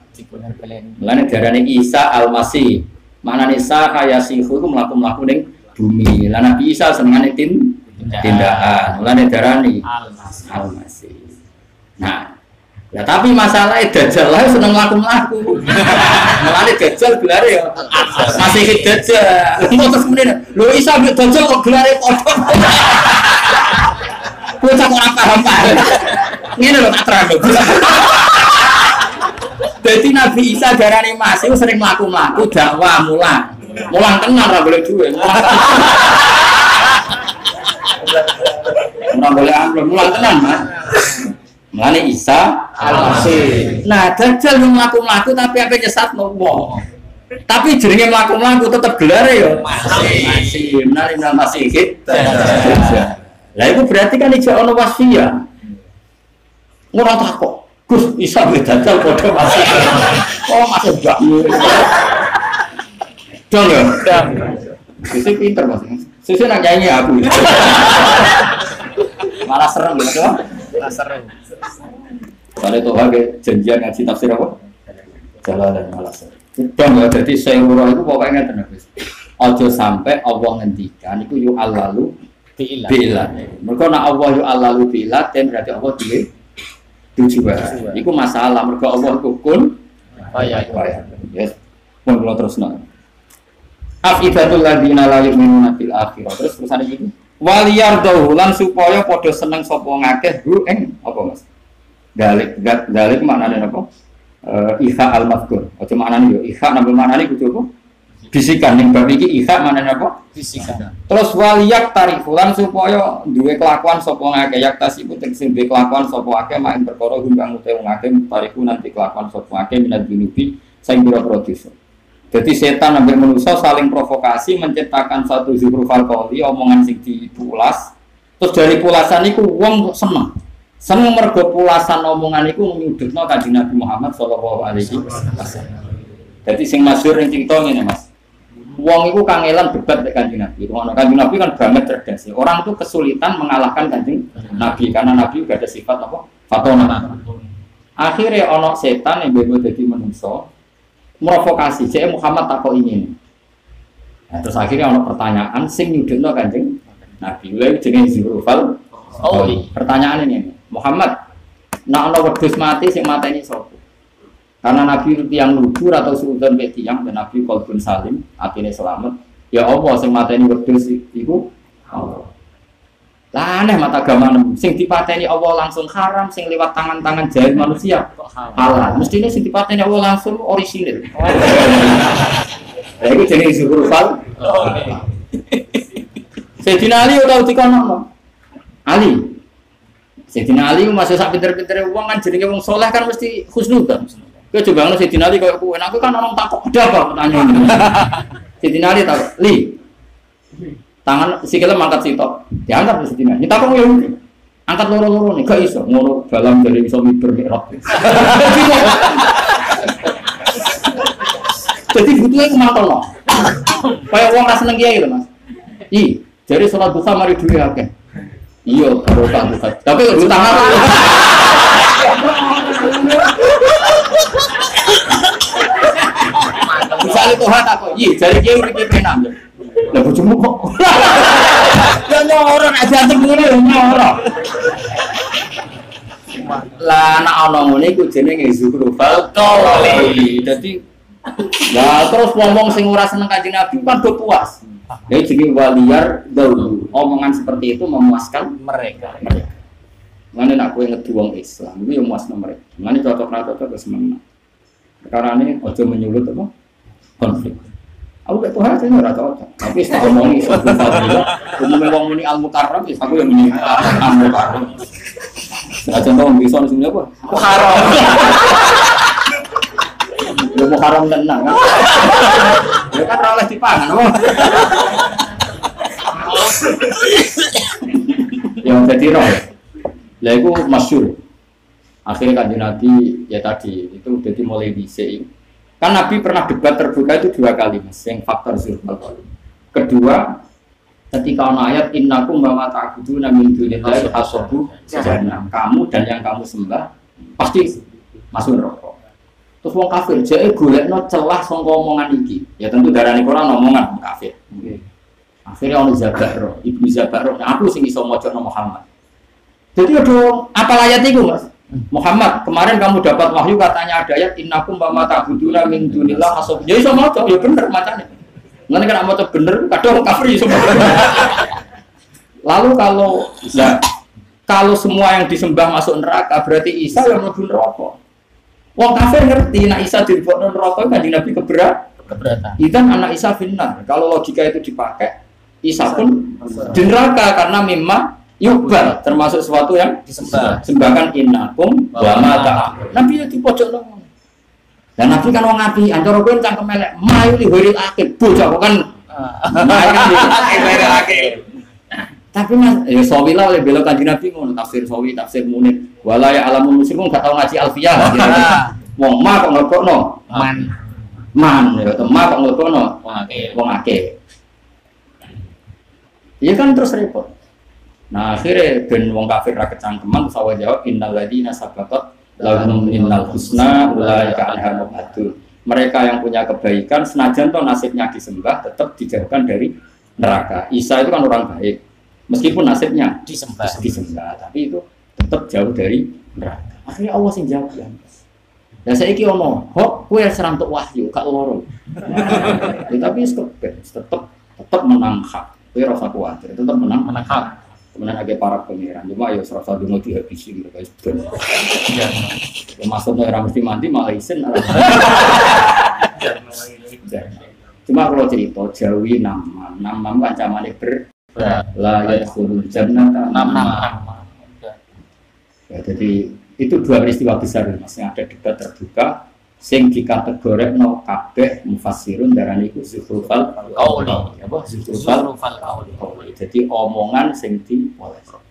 Mulane Isa Al-Masih. Maknane Isa kaya sihu itu mlaku-mlaku ning bumi. Lah Nabi Isa senengane tin tindakan. Mulane darani Almas. Al-Masih. Nah, ya tapi masalahnya Dajjal lah seneng mlaku-mlaku. Mulane Dajjal gelare ya masih Dajjal. Mau terus kemudian, lho Isa mbek Dajjal kok gelare padha. Bocah ora paham paham. Ngene lho tak terang. Jadi Nabi Isa darani Mas itu sering mlaku-mlaku dakwah mulang. Mulang tenan ora boleh duwe. Ora boleh amplop, mulang tenan, Mas. Mulane Isa Al-Masih. Nah, dajjal yang mlaku-mlaku tapi apa nyesat wong. Tapi jenenge mlaku-mlaku tetep gelare ya Masih. masih nang masih hit. Lah itu berarti kan ijak ono wasfiyah. Ora takok. Gus Isa mbek dajjal padha masih. Oh, masih enggak. Dong ya. Sisi pinter Mas. Sisi nak nyanyi aku. Malah serem gitu. Serem. Soalnya tuh lagi janjian ngaji tafsir apa? Jalan dan malas. Dong ya, jadi saya murah itu pokoknya tenang Gus. Ojo sampai Allah ngendikan itu yuk alalu bilat. Mereka nak Allah yuk alalu bilat dan berarti Allah dia tujuan. Itu masalah. Mereka Allah itu kun Oh iya. Yes. Pun terus nang. Afidatul ladina la yu'minuna bil akhirah. Terus terusan iki. Waliyar lan supaya padha seneng sapa ngakeh hu ing apa Mas? Dalik dalik maknane apa? Eh iha al mazkur. Aja maknane yo iha nambah maknane kudu apa? Bisikan ning bab iki iha maknane apa? Fisika. Terus waliyak tarifulan supaya duwe kelakuan sapa ngake yak tasibu tegese duwe kelakuan sapa akeh mak ing perkara gumbang utawa ngake tarifu nanti kelakuan sapa akeh minat dinubi sing pira-pira dosa. Jadi setan ambil manusia saling provokasi menciptakan satu zuhrufal qawli omongan sing dipulas. Terus dari pulasan itu wong seneng. Seneng mergo pulasan omongan itu nyudutno Kanjeng Nabi Muhammad sallallahu alaihi wasallam. Jadi sing masyhur ning cerita ngene Mas. Wong itu kangelan debat dengan kanjeng Nabi. Ngono Nabi kan banget cerdas. Orang tuh kesulitan mengalahkan kanjeng Nabi karena Nabi gak ada sifat apa? Fatona. Akhirnya ono setan yang bebo jadi manusia provokasi. Jadi Muhammad takut ini. Nah, terus akhirnya ono pertanyaan sing nyudutno kanjeng Nabi. Lha jenenge Zuhrufal. Oh. Pertanyaan ini Muhammad, nak ono wedhus mati sing mateni sapa? Karena Nabi itu tiang lubur atau sultan be tiang dan Nabi kolbun salim, akhirnya selamat. Ya Allah, sing mateni wedhus iku Allah. Lah aneh mata agama nemu. Sing dipateni Allah langsung haram, sing lewat tangan-tangan jahil manusia Kok halal? Mestinya sing dipateni Allah langsung orisinil. Lah iku jenenge zuhur fal. Oh. Sayyidina Ali ora dikono. Ali. Sayyidina Ali masih sak pinter-pintere wong kan jenenge wong soleh kan mesti husnudzon. Kowe coba ngono Sayyidina Ali koyo kowe. Nah, aku kan orang takut ada apa pertanyaan. Sayyidina Ali takut, "Li, tangan sikile mangkat sitok. Diangkat ke Sayyidina. Kita kok Yahudi. Angkat loro-loro nih, gak iso. Ngono dalam dari iso miber mikrot. Jadi butuhnya ke mana loh? Kayak uang rasa kiai gitu mas. Ih, jadi sholat duha mari dulu ya oke. Iya, barokah duha. Tapi utang apa? Misalnya Tuhan aku, iya, jadi kiai udah penang. Lah bojomu kok. Ya nyorong aja antum ngene ya. Lah anak ana ngene iku jenenge zukrufal qawli. Dadi Lah terus ngomong sing ora seneng kanjeng Nabi kan do puas. Ya jadi waliyar dahulu. Omongan seperti itu memuaskan Mereka. mereka. Mana nak kue ngedu wong Islam, itu yang muasna mereka. Mana cocok nggak cocok terus. Perkara ini ojo menyulut apa konflik. Aku kayak Tuhan saya nggak cocok. Tapi ngomongi suatu fadilah, umumnya wong muni al mukarram, ya aku yang muni al mukarram. Nah contoh wong bisa di sini apa? Mukarram. Ya mukarram tenang kan? Ya kan oleh dipangan? Yang jadi roh. Lah itu masyur. Akhirnya kanjeng Nabi ya tadi itu jadi mulai dhisik. Kan Nabi pernah debat terbuka itu dua kali mas, yang faktor zulfal Kedua, ketika ono ayat innakum wa ma ta'buduna min dunillahi hasabu jahannam. Kamu dan yang kamu sembah pasti masuk neraka. Terus wong kafir, jadi golekno celah sangka omongan iki. Ya tentu darani Quran omongan kafir. Akhirnya ono Zabaro, Ibnu Zabaro, aku sing iso maca Muhammad. Jadi ada apa ayat itu mas? Muhammad, kemarin kamu dapat wahyu katanya ada ayat innakum wa ta'buduna min dunillah hasab. Ya iso maca, ya bener macane. Ngene kan maca bener, kadang kafir iso maca. Lalu kalau nah, kalau semua yang disembah masuk neraka berarti Isa yang mlebu neraka. Wong kafir ngerti nak Isa dilebokno neraka kanjeng Nabi keberat. Keberatan. Itu anak Isa finnar. Kalau logika itu dipakai, Isa pun di neraka karena memang yubal termasuk sesuatu yang Disembah. sembahkan innakum wa ma ta'budun. Nabi itu di pojok nang. Dan Nabi kan wong api, antara kowe cangkem elek, mayu li horil akid, bocah kan. Tapi mas, ya sawi lah oleh belok kanji Nabi ngono tafsir sawi, tafsir munir. Wala ya alamun muslimun gak tau ngaji alfiyah. Wong ma kok ngelokno, Man. man ya, ma kok ngelokno, wong akeh. Iya kan terus repot. Nah akhirnya ben wong kafir ra kecangkeman awal jawab innal ladina sabaqat lahum innal husna ulaika anha mubadun. Mereka yang punya kebaikan senajan toh nasibnya disembah tetap dijauhkan dari neraka. Isa itu kan orang baik. Meskipun nasibnya Disembah. disembah, tapi itu tetap jauh dari neraka. Akhirnya Allah sing jawab ya. Dan saya iki ono, kok kue serang untuk wahyu, kak loro. ya, tapi tetap tetap menang hak. Kue rasa khawatir, tetap menang Menang hak. Kemudian ada para pangeran, cuma ya serasa dulu dihabisi mereka itu. Iya. Ya, Maksudnya orang mesti mati malah isin. Cuma kalau cerita Jawi nama, nama kan camane ber Berat. la yadkhulul jannata Enam nama. Ya, jadi itu dua peristiwa besar mas yang ada debat terbuka sing dikategorekno kabeh mufassirun darani iku zuhrufal Qauli. apa zuhrufal qauli. Jadi omongan sing di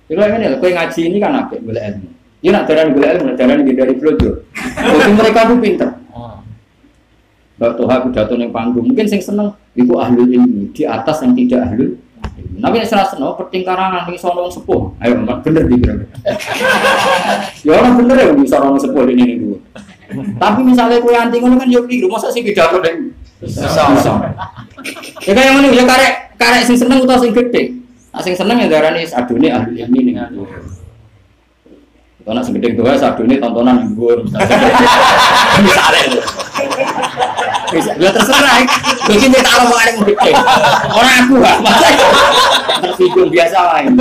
Kalau ini kowe ngaji ini kan apik golek ilmu. Ya nak darani golek ilmu, darani dari blojo. Jadi mereka tuh pinter. Oh. Mbak Toha pidato yang panggung, mungkin sing seneng itu ahli ilmu di atas yang tidak ahli. Tapi yang serasa seneng pertingkaran ini sono wong sepuh. Ayo bener di Ya orang bener ya bisa orang sepuh ini ini dulu. Tapi misalnya kue anti ngono kan yo keliru, masa sih pidato deh. Bisa. Ya kayak ngono ya karek karek sing seneng utawa sing gede. Nah, sing seneng ya darani adune ahli ilmu ning. Kalau nak segede doa sadune tontonan yang gue misalnya ya terserah. Bikin kita ada yang gede. Orang aku masa tersinggung biasa lain.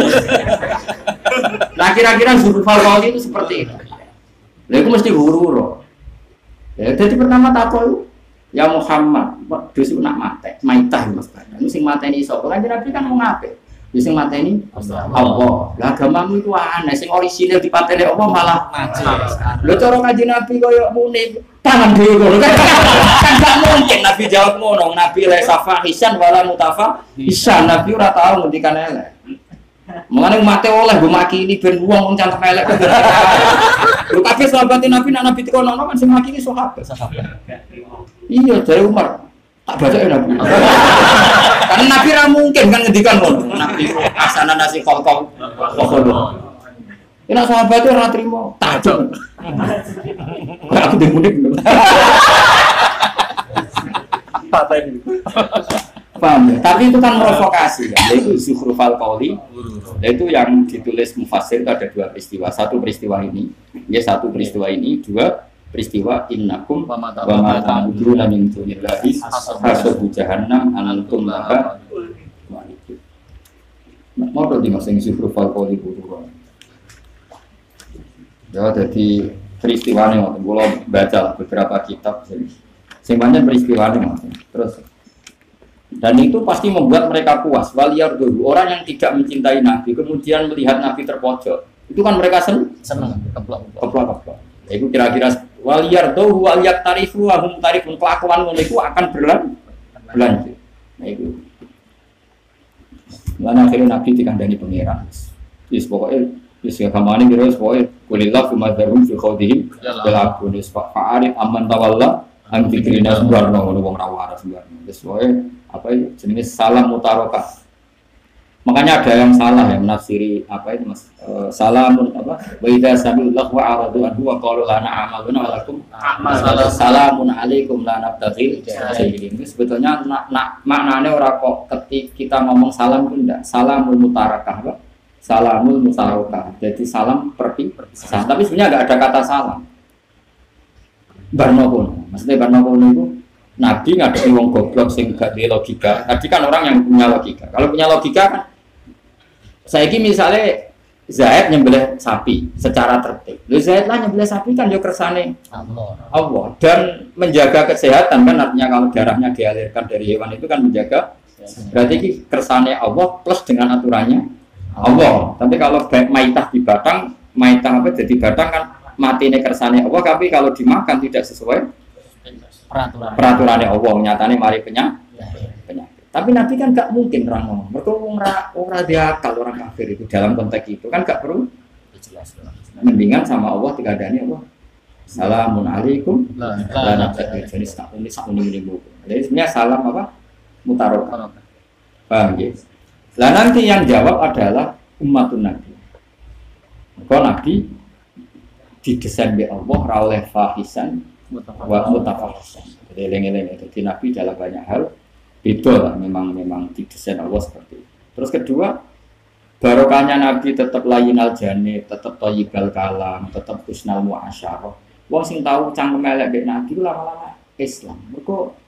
Nah kira-kira survival kau itu seperti itu. Itu mesti huru-huru. Ya, jadi pertama takut ya Muhammad, dosa nak mate, maitah mas Ini sing mate ini sopo kan Nabi kan mau ngapain? Sing mate ini Allah. Lah agamamu itu aneh, sing orisinil di patene Allah malah Lo cara kaji Nabi koyo muni tangan dhewe ngono kan kan gak mungkin Nabi jawab ngono. Nabi la safa hisan wala mutafa hisan. Nabi ora tau ngendikan elek. Mengenai mate oleh gue maki ini ben wong wong cangkem elek. Lu kabeh sahabat Nabi nak Nabi dikono kan sing maki ini sahabat. Iya dari Umar. Tak baca ya Nabi. Karena Nabi ra mungkin kan ngendikan ngono. Nabi asana nasi kol-kol. Kol-kol. Ini sahabat itu orang terima, tajam. Kayak aku demudik. Paham ya? Tapi itu kan provokasi kan. Itu Zuhrufal Qawli. Nah, itu yang ditulis Mufassir itu ada dua peristiwa. Satu peristiwa ini, ya satu peristiwa ini, dua peristiwa innakum Wa ma ta'buduna min dunillahi hasabu jahannam anantum laha. Nah, Mau di masing Zuhrufal Qawli buru Ya, jadi peristiwa ini waktu kalau baca beberapa kitab sing banyak peristiwa ini. Terus dan itu pasti membuat mereka puas. Waliyar dulu orang yang tidak mencintai Nabi kemudian melihat Nabi terpojok itu kan mereka senang Seneng keplok. keplok-keplok. Ya, itu kira-kira waliyar dulu waliyar tarifu wahum tarifun kelakuan itu akan berlan berlanjut. Nah itu. Lalu akhirnya Nabi dikandani pangeran. Yes, pokoknya Yes, ya kamane kira pokoknya kulillah fi madharum fi khawdihim wis Pak Fa'arif aman tawalla am fikrina subarno ngono wong ra waras subarno. Wis wae apa itu jenenge salam mutaroka. Makanya ada yang salah yang menafsiri apa itu Mas? Eh, salamun apa? Wa idza sami'ullah wa aradu anhu wa qalu lana amaluna wa lakum salamun alaikum la nabtaghil jahilin. Ini sebetulnya nak, nak maknanya ora kok ketika kita ngomong salam itu enggak salamul mutarakah apa? Salamul mutarakah. Jadi salam perpi perpisahan. Tapi sebenarnya enggak ada kata salam. Barno. Maksudnya Barno kono itu Nabi ngadepi wong goblok sing gak di logika. Tadi kan orang yang punya logika. Kalau punya logika kan saya ini misalnya Zaid nyembelih sapi secara tertib. Lu Zaid lah nyembelih sapi kan yo kersane Allah. Allah dan menjaga kesehatan kan artinya kalau darahnya dialirkan dari hewan itu kan menjaga berarti ini kersane Allah plus dengan aturannya Allah. Tapi kalau maitah di batang, maitah apa jadi batang kan mati ini kersane Allah. Tapi kalau dimakan tidak sesuai Peraturan. peraturannya Allah, nyatanya mari penyakit. penyakit. Tapi Nabi kan gak mungkin orang ngomong. Mereka orang orang dia kalau orang kafir itu dalam konteks itu kan gak perlu Jelas. mendingan sama Allah tiga dani Allah. Assalamun alaikum. Lah, Dan jadi sak ini sak ini ini buku. Jadi sebenarnya salam apa? Mutarok. Paham ya? Lah nanti yang jawab adalah umatun Nabi. Kau Nabi didesain oleh Allah rawleh fahisan wa mutafahisan. Jadi eling-eling jadi Nabi dalam banyak hal itu lah memang memang didesain Allah seperti itu. Terus kedua barokahnya Nabi tetap layin al janib, tetap toyibal kalam, tetap husnal muasyarah. Wong sing tahu cangkem elek mbek Nabi lama-lama Islam. Mergo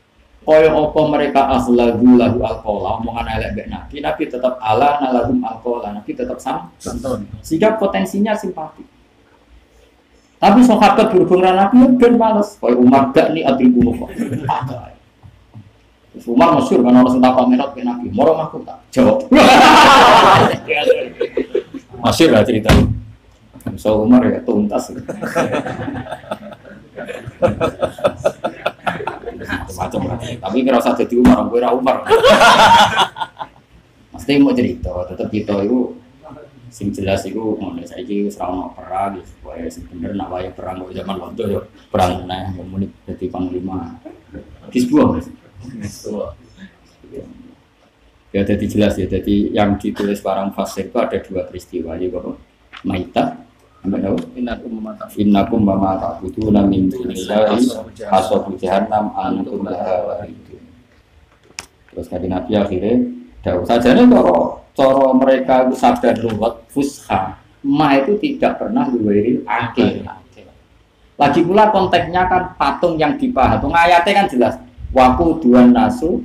kaya apa mereka akhlagu lahu alqola omongan elek mbek Nabi, Nabi tetap ala nalahum alqola, Nabi tetap sama. Santun. Sehingga potensinya simpati. Tapi sahabat berhubung dengan Nabi ben males. Kaya Umar gak nih adil bunuh. Terus Umar masyur kan orang sentak pamerat ke Nabi. Moro aku tak jawab. masyur lah cerita. So Umar ya tuntas. Macam. Tapi kira usah jadi Umar, gue Umar. Mesti mau cerita, tetap kita itu sing jelas iku ngono saiki wis ora ono perang ya supaya sing bener nak wayah perang kok zaman waktu yo perang meneh yo muni dadi panglima. Disbuang ya. Jadi jelas ya jadi yang ditulis barang fasir itu ada dua peristiwa ya kok maita sampai tahu? Innakum mata. innakum wa ma ta'buduna min dunillahi hasabu jahannam antum laha waridun. Terus kali nabi akhirnya dakwah. Saja nih coro mereka sadar luwet fusha ma itu tidak pernah diwiri akhir lagi pula konteksnya kan patung yang dipatung ayatnya kan jelas. Waku dua nasu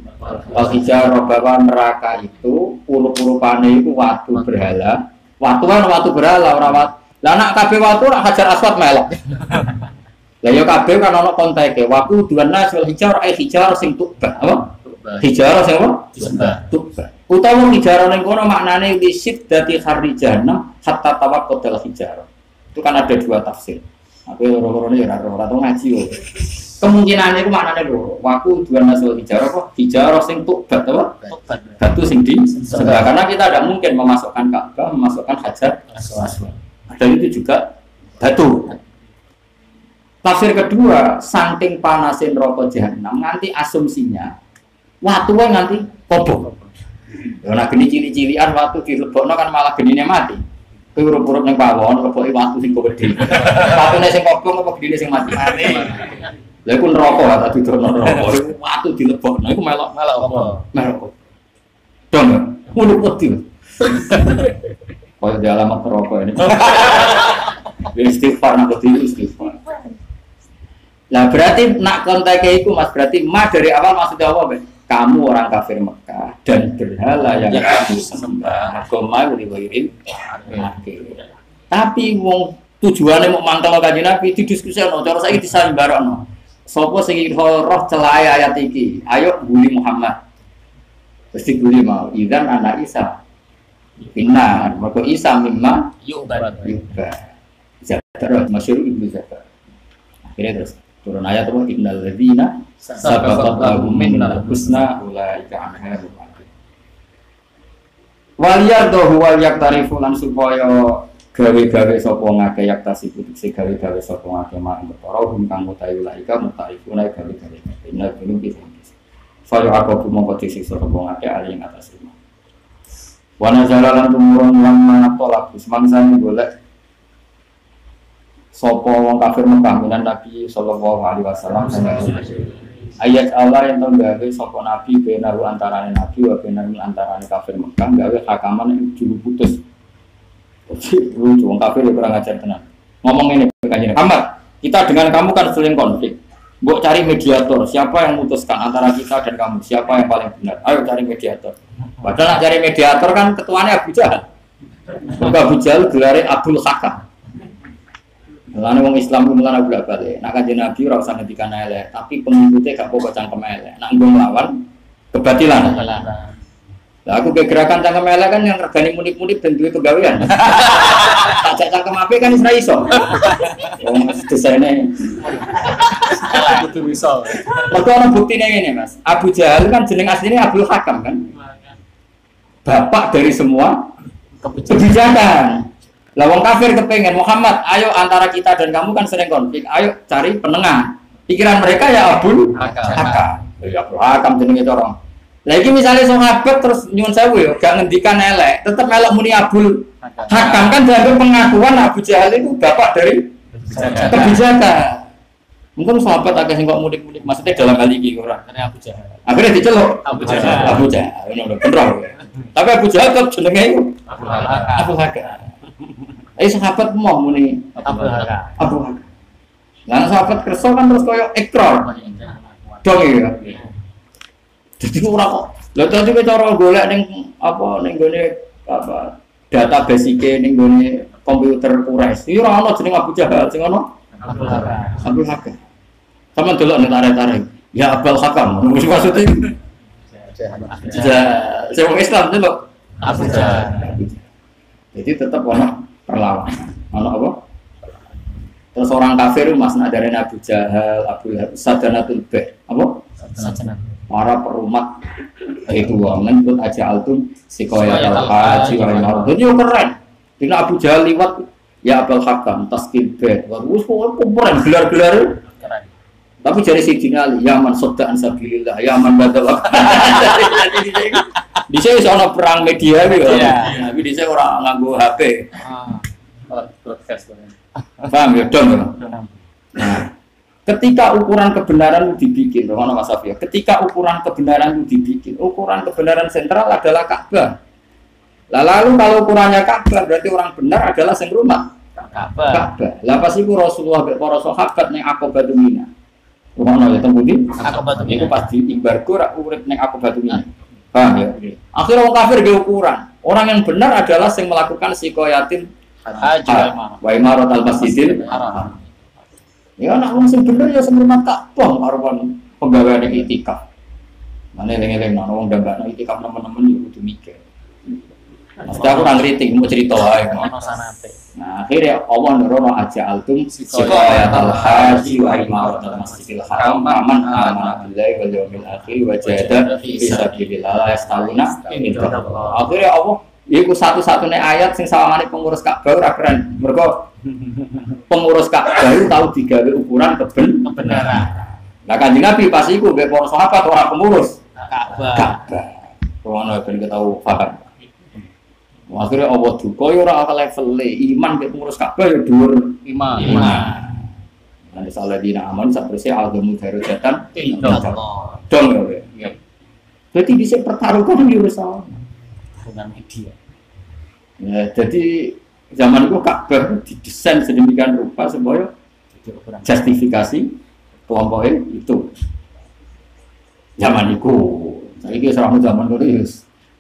al hijarah bahwa neraka itu urup-urupane itu watu berhala. Watu kan watu berhala orang watu lah nak kabeh watu rak hajar aswad melok. Lah ya kabeh kan ono konteke waku dua nasu al hijarah eh hijarah sing tukbah apa hijarah sing apa? Disembah. utawa hijarah ning kono maknane wisid dadi kharri jahannam hatta tawaqqatal hijarah. Itu kan ada dua tafsir. Aku loro-loro ini ora ora tau ngaji yo. Kemungkinannya itu maknanya loro waku dua nasul hijarah kok hijarah sing tukbat apa? Tobat. batu sing di sebelah karena kita tidak mungkin memasukkan Ka'bah memasukkan hajar aswad. Dan itu juga batu. Tafsir kedua saking panasin rokok jahanam nanti asumsinya waktu nganti kobong Ya nak geni cili-cilian waktu dilebokno kan malah genine mati. Kowe urup-urup ning pawon leboke waktu sing gede. Watune sing kobong apa genine sing mati. Lha iku neraka lah tadi dono neraka. Iku Waktu dilebokno iku melok-melok apa? Melok. Dong. Ngono wedi. Kaya di alamat neraka ini. Istighfar nak istighfar. Lah berarti nak kontaknya itu mas berarti ma dari awal maksudnya apa Ben? Kamu orang kafir Mekah dan berhala yang Ya, kamu sembah. Agama akhir. Tapi wong tujuannya mau mantau kaji Nabi di diskusi no, cara saya disalim barokno. Sopo sing roh celaya ayat iki, ayo bully Muhammad. Terus dibully mau, idan anak Isa. Benar, maka Isa mimma Yuk bad. juga. Zakat, masyur ibu zakat. Akhirnya terus turun ayat apa? Innal ladzina sabaqat lahum minnal husna ulaika anha mubadun. Wal yardahu wal yaktarifu lan supaya gawe-gawe sapa ngake yaktasi se gawe-gawe sapa ngake mak perkara hum kang utawi ulaika mutarifuna gawe-gawe. Innal belum bisa. Faya aku mongko disiksa sapa ngake ali ing atas. Wana jalalan tumurun lan manatolak semangsane golek Sopo wong kafir Mekah minan Nabi Sallallahu Alaihi Wasallam ayat Allah yang tahu gawe sopo Nabi benaru antarane Nabi wa benaru antarane kafir Mekah gawe hakaman yang dulu putus lucu wong kafir ya kurang ajar tenan ngomong ini kanjeng Muhammad kita dengan kamu kan sering konflik Mbok cari mediator, siapa yang memutuskan antara kita dan kamu, siapa yang paling benar? Ayo cari mediator. Padahal nak cari mediator kan ketuanya Abu Jahal. Abu Jahal gelare Abdul Hakam. Lalu wong Islam ku mulane bolak balik. Nak kanjeng Nabi ora usah ngendikan elek, tapi pengikutnya gak apa cangkem elek. Nak nggo nglawan kebatilan. Lah aku ke gerakan cangkem elek kan yang regani munip-munip dan duwe pegawean. Tak cek cangkem apik kan wis ra iso. Wong desainnya Kudu bisa. Mergo ana buktine ngene, Mas. Abu Jahal kan jeneng aslinya Abdul Hakam kan. Bapak dari semua Kebijakan. Lah wong kafir kepengen Muhammad, ayo antara kita dan kamu kan sering konflik, ayo cari penengah. Pikiran mereka ya Abdul Hakam. Ya Abdul Hakam jenenge corong. Lah iki misalnya sahabat terus nyuwun sewu ya, gak ngendikan elek, tetep elok muni Abdul Hakam kan dianggap pengakuan Abu Jahal itu bapak dari kebijakan. Mungkin sahabat agak sing kok mudik-mudik, maksudnya dalam hal ini orang. Karena Abu Jahal. Akhirnya diceluk Abu Jahal. Abu Jahal, udah bener. Tapi Abu Jahal tetap jenenge Abu Hakam. Eh sahabat mau muni Abu Hakam. Abu Hakam. Nah sahabat kerso kan terus koyo ekor dong ya. Jadi ora kok. Lah tadi kita cara golek ning apa ning gone apa data basic ning gone komputer Quraisy. Iki ora ono jeneng Abu Jahal, sing ono Abu Hakam. Sama delok ning tarik-tarik. Ya Abul Hakam. Mesti maksudnya ya saya mau Islam delok. Abu Jahal. Jadi tetap ono perlawanan. Ono apa? Terus orang kafir mas nak dari Abu Jahal, Abu Lahab, Sadanatul Beh, apa? Sajana. Para perumat itu wong nyebut aja altum sikoya haji wa imar. Jadi yo keren. Dina Abu Jahal liwat ya Abul Hakam taskil bed. Wah, wis keren gelar-gelar. Keren. Tapi jadi si Ali, ya man sodda an sabilillah, ya man badal. Di sini soal perang media gitu. Iya. Tapi di sini orang nganggo HP. Ah. Oh, broadcast. Paham ya, dong. ya? Nah, ketika ukuran kebenaran itu dibikin, Romono Mas Afia, ketika ukuran kebenaran itu dibikin, ukuran kebenaran sentral adalah Ka'bah. Lah lalu kalau ukurannya Ka'bah berarti orang benar adalah sing rumah Ka'bah. Ka'bah. Lah pas iku Rasulullah mek para sahabat ning Aqabatu Mina. Romono ya temu di Aqabatu Iku Mina. pas di embargo rak urip ning Aqabatu Mina. Paham ya? Akhirnya orang kafir ge ukuran. Orang yang benar adalah yang melakukan sikoyatin Haji wa imarat al masjidil Haram. Ya anak wong sing bener ya rumah Ka'bah karuan penggaweane itikaf. Mane eling-eling ana wong ndambakno itikaf nemen-nemen yo kudu mikir. Mesti aku ora ngritik mau cerita. Ono sanate. Nah, akhirnya Allah nurono aja altum sikoyatal haji wa imaratul masjidil haram aman amana billahi wal yawmil akhir wa jahada fi sabilillah la yastawuna Allah. Akhirnya Allah Iku satu-satunya ayat sing sawangane pengurus Ka'bah ora keren. Mergo pengurus Ka'bah tahu digawe ukuran keben Kebenaran. Nah kanjeng Nabi pas iku mbek para sahabat ora pengurus Ka'bah. Ka'bah. Rono ben kita tahu paham. Akhirnya Allah duka ya ora ke level iman mbek pengurus Ka'bah ya dhuwur iman. Nanti salah dina aman satrusnya algamu darujatan Indah Allah. dong ya. Wek. Iya. Jadi bisa pertaruhkan di sama. Dengan media. Ya, jadi zaman itu Ka'bah didesain sedemikian rupa supaya Jadi justifikasi kelompoknya itu zaman itu saya kira zaman dulu ya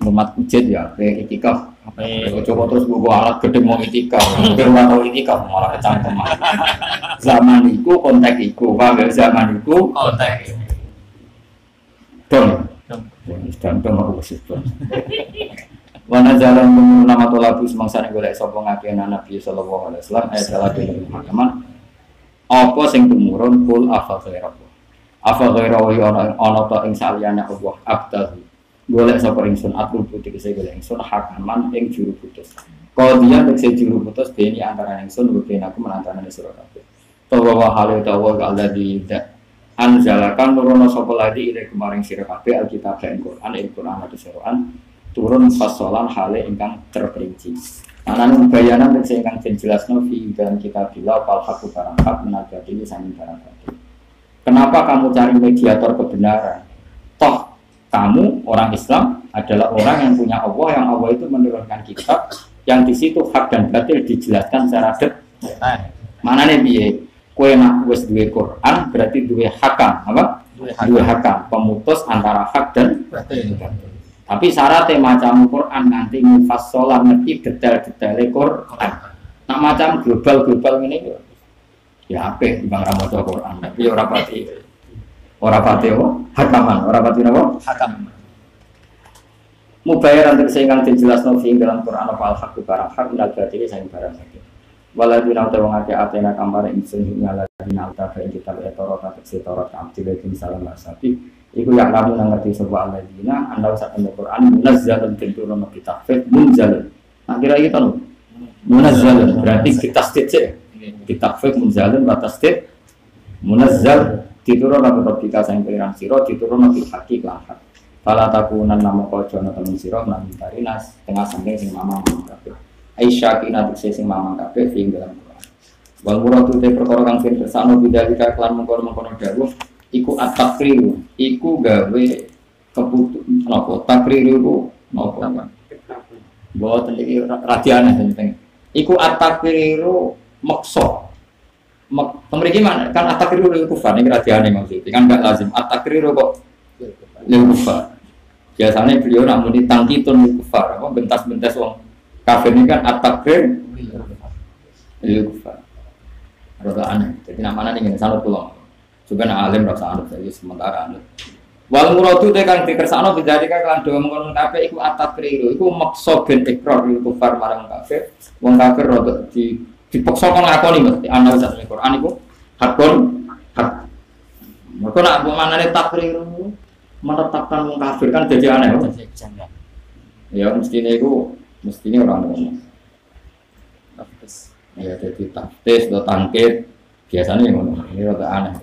umat ujit ya kayak itikaf Apa coba terus gue alat gede mau itikaf hampir nggak tahu itikaf malah kecangkem. Zaman itu konteks itu paham zaman itu. Konteks. dong Dong. dan dong aku sih dong Wana jalan nama tolabu semangsa yang golek sopo ngakian Nabi Sallallahu Alaihi Wasallam ayat salah dari Muhammad apa sing tumurun? Kul afa ghairahu afa ghairahu ya ana ana ta ing saliyane Allah abdahu golek sapa ingsun? Atul putih kese golek ingsun hakaman ing juru putus. Qadiya tekse juru putus beni antara ingsun ben aku menantara sira kabeh. Tawa wa hale tawa ka alladzi anzalakan nurono sapa ladi ile kemaring sira kabeh alkitab dan Quran ing Quran atau Quran turun fasolan hale ingkang terperinci. Anan bayanan dan ingkang den jelasno fi dalam kitab bila fal haqqu barang hak menagati saking barang batil. Kenapa kamu cari mediator kebenaran? Toh kamu orang Islam adalah orang yang punya Allah yang Allah itu menurunkan kitab yang di situ hak dan batil dijelaskan secara detail. Mana nih biye? Kue nak wes duwe Quran berarti duwe hakam apa? Duwe hakam pemutus antara hak dan Batil. Tapi syaratnya macam Quran nanti mufassalah ngerti detail-detail Quran. Nak macam global-global ini. Ya apa bang maca Quran. Tapi ora pati ora pati apa? Hakaman, ora pati apa? Hakam. Mubayaran tegese ingkang dijelasno fi dalam Quran apa al haqu barang hak minal batili saing barang sakit. Waladina uta wong akeh atena kamare ingsun ing aladina uta fa kitab etoro ta tegese torot abdi lagi salam sapi. Iku yang kamu ngerti sebuah aladina anda usah temen Quran munazzalun tenturono kitab fit munzalun. Nah kira kita lho. Munazzalun berarti kita stage kitab fit munzalun batas stage munazzal diturunno ke kita sayang pengiran siro diturunno bil haqi lan hak. Fala takunan namo kojo na temen siro nan nas tengah samping sing mamang kabeh. Aisyah kina tukse sing mamang kabeh fi dalam Quran. Wal muradu te perkara kang sing bersano bidalika kelan mengkono-mengkono dawuh iku at-takriru, iku gawe keputu napa takriru napa? Mboten iki radiane penting. Iku at-takriru maksa. Mek mriki mana kan at-takriru lil kufar iki radiane maksudnya kan enggak lazim at-takriru kok lil kufar. Biasanya beliau nak muni tangkitun lil kufar, apa bentas-bentas wong kafir ini kan at-takrir lil kufar. Rada aneh. Jadi namanya nih sanut pulang. Juga nak alim rasa anut saja sementara anut. Wal muradu te kang dikersakno bidzalika kan do mengkono kabeh iku atat kriru iku maksa ben ikrar lil kufar marang kafir. Wong kafir rada di dipaksa kon ngakoni mesti ana sak Quran iku hakon hak. Mergo nak manane takriru menetapkan wong kafir kan jadi aneh. Ya mestinya itu mestinya orang ngono. Bagus. Ya jadi taktis atau tangkit biasanya yang ngono. Ini rada aneh.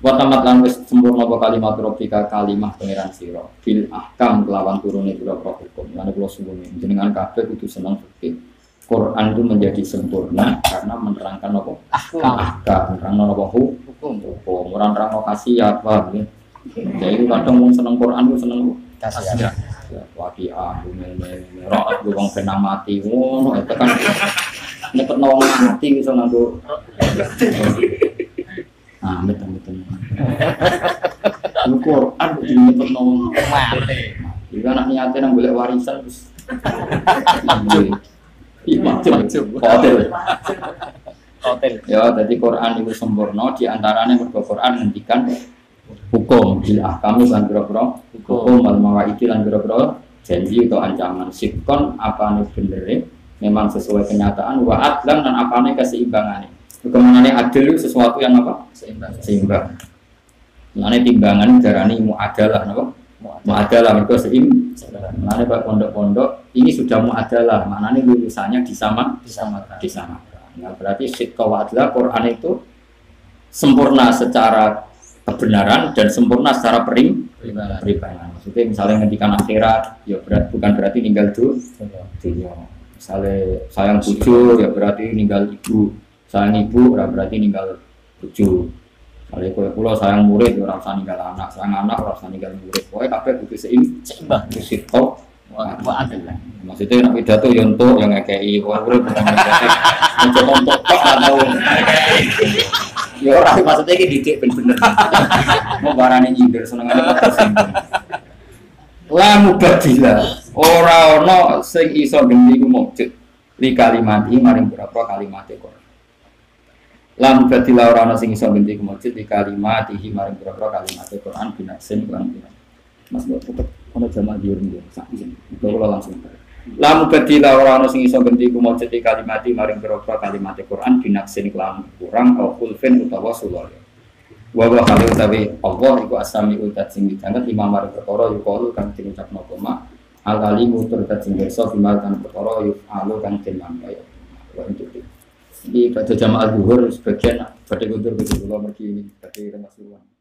Wa tamat lan wis sempurna apa kalimat rabbika kalimah pangeran sira fil ahkam kelawan turune pira hukum. Lan kula suwun jenengan kabeh kudu seneng fikih. Quran itu menjadi sempurna karena menerangkan apa? Ahkam. Ahkam, menerangkan apa? Hukum. Hukum. Orang terang khasiat, paham ya? Jadi kadang wong seneng Quran itu seneng Kasih ya waki ah merah gue bang pernah mati ngono itu kan dapat nawang mati bisa nganggo ah betul betul lu Quran jadi dapat nawang Mati. juga anak niatnya nang boleh warisan terus Iya, macam hotel. Hotel. Ya, jadi Quran itu sempurna di antaranya mergo Quran ngendikan hukum bil ahkam lan boro-boro hukum wal mawaidi lan boro-boro janji atau ancaman sikon apa nih bener memang sesuai kenyataan wa adlan dan apa nih keseimbangan Ke mana adil itu sesuatu yang apa? Seimbang. Seimbang. Mana timbangan darani muadalah, apa? Muadalah mereka seim. Mana pak pondok-pondok ini sudah muadalah, mana nih lulusannya disama Disamakan. disamakan. Nah, berarti sitqa wa adla Quran itu sempurna secara kebenaran dan sempurna secara Pribadi. perimbangan. Maksudnya misalnya ngendikan akhirat, ya berat, bukan berarti ninggal du- dunia. Misalnya sayang bucu, ya berarti ninggal ibu. Sayang ibu, ya berarti ninggal bucu. Misalnya kue pulau sayang murid, ya rasa ninggal anak. Sayang anak, rasa ninggal murid. Kabeh kudu seim, Seimbang. sitqa Wah, wah, maksudnya nak pidato yo entuk yang ngekei wong urip bukan untuk untuk tok atau ya ora maksudnya iki didik ben bener mau barane nyindir senengane tersinggung la mubadila ora ana sing iso genti ku mujud li kalimati maring berapa kalimat e Quran la mubadila ora ana sing iso genti ku mujud li kalimatihi maring berapa kalimat Quran binasin binasin Mas buat tetep ono jamaah di urung sak izin. Itu kula langsung. Lamu badila ora ono sing iso ganti ku maca di kalimati maring pira-pira kalimat Quran binaksin kurang au kulfin utawa sulol. Wa wa kali utawi Allah iku asami utat sing dijanget lima maring perkara yuqalu kang diucapno koma al alimu tur sing kersa bimal kan perkara yufalu kang mangkaya. Wa itu. Ini pada jamaah zuhur sebagian pada kudu kula mergi ini pada termasuk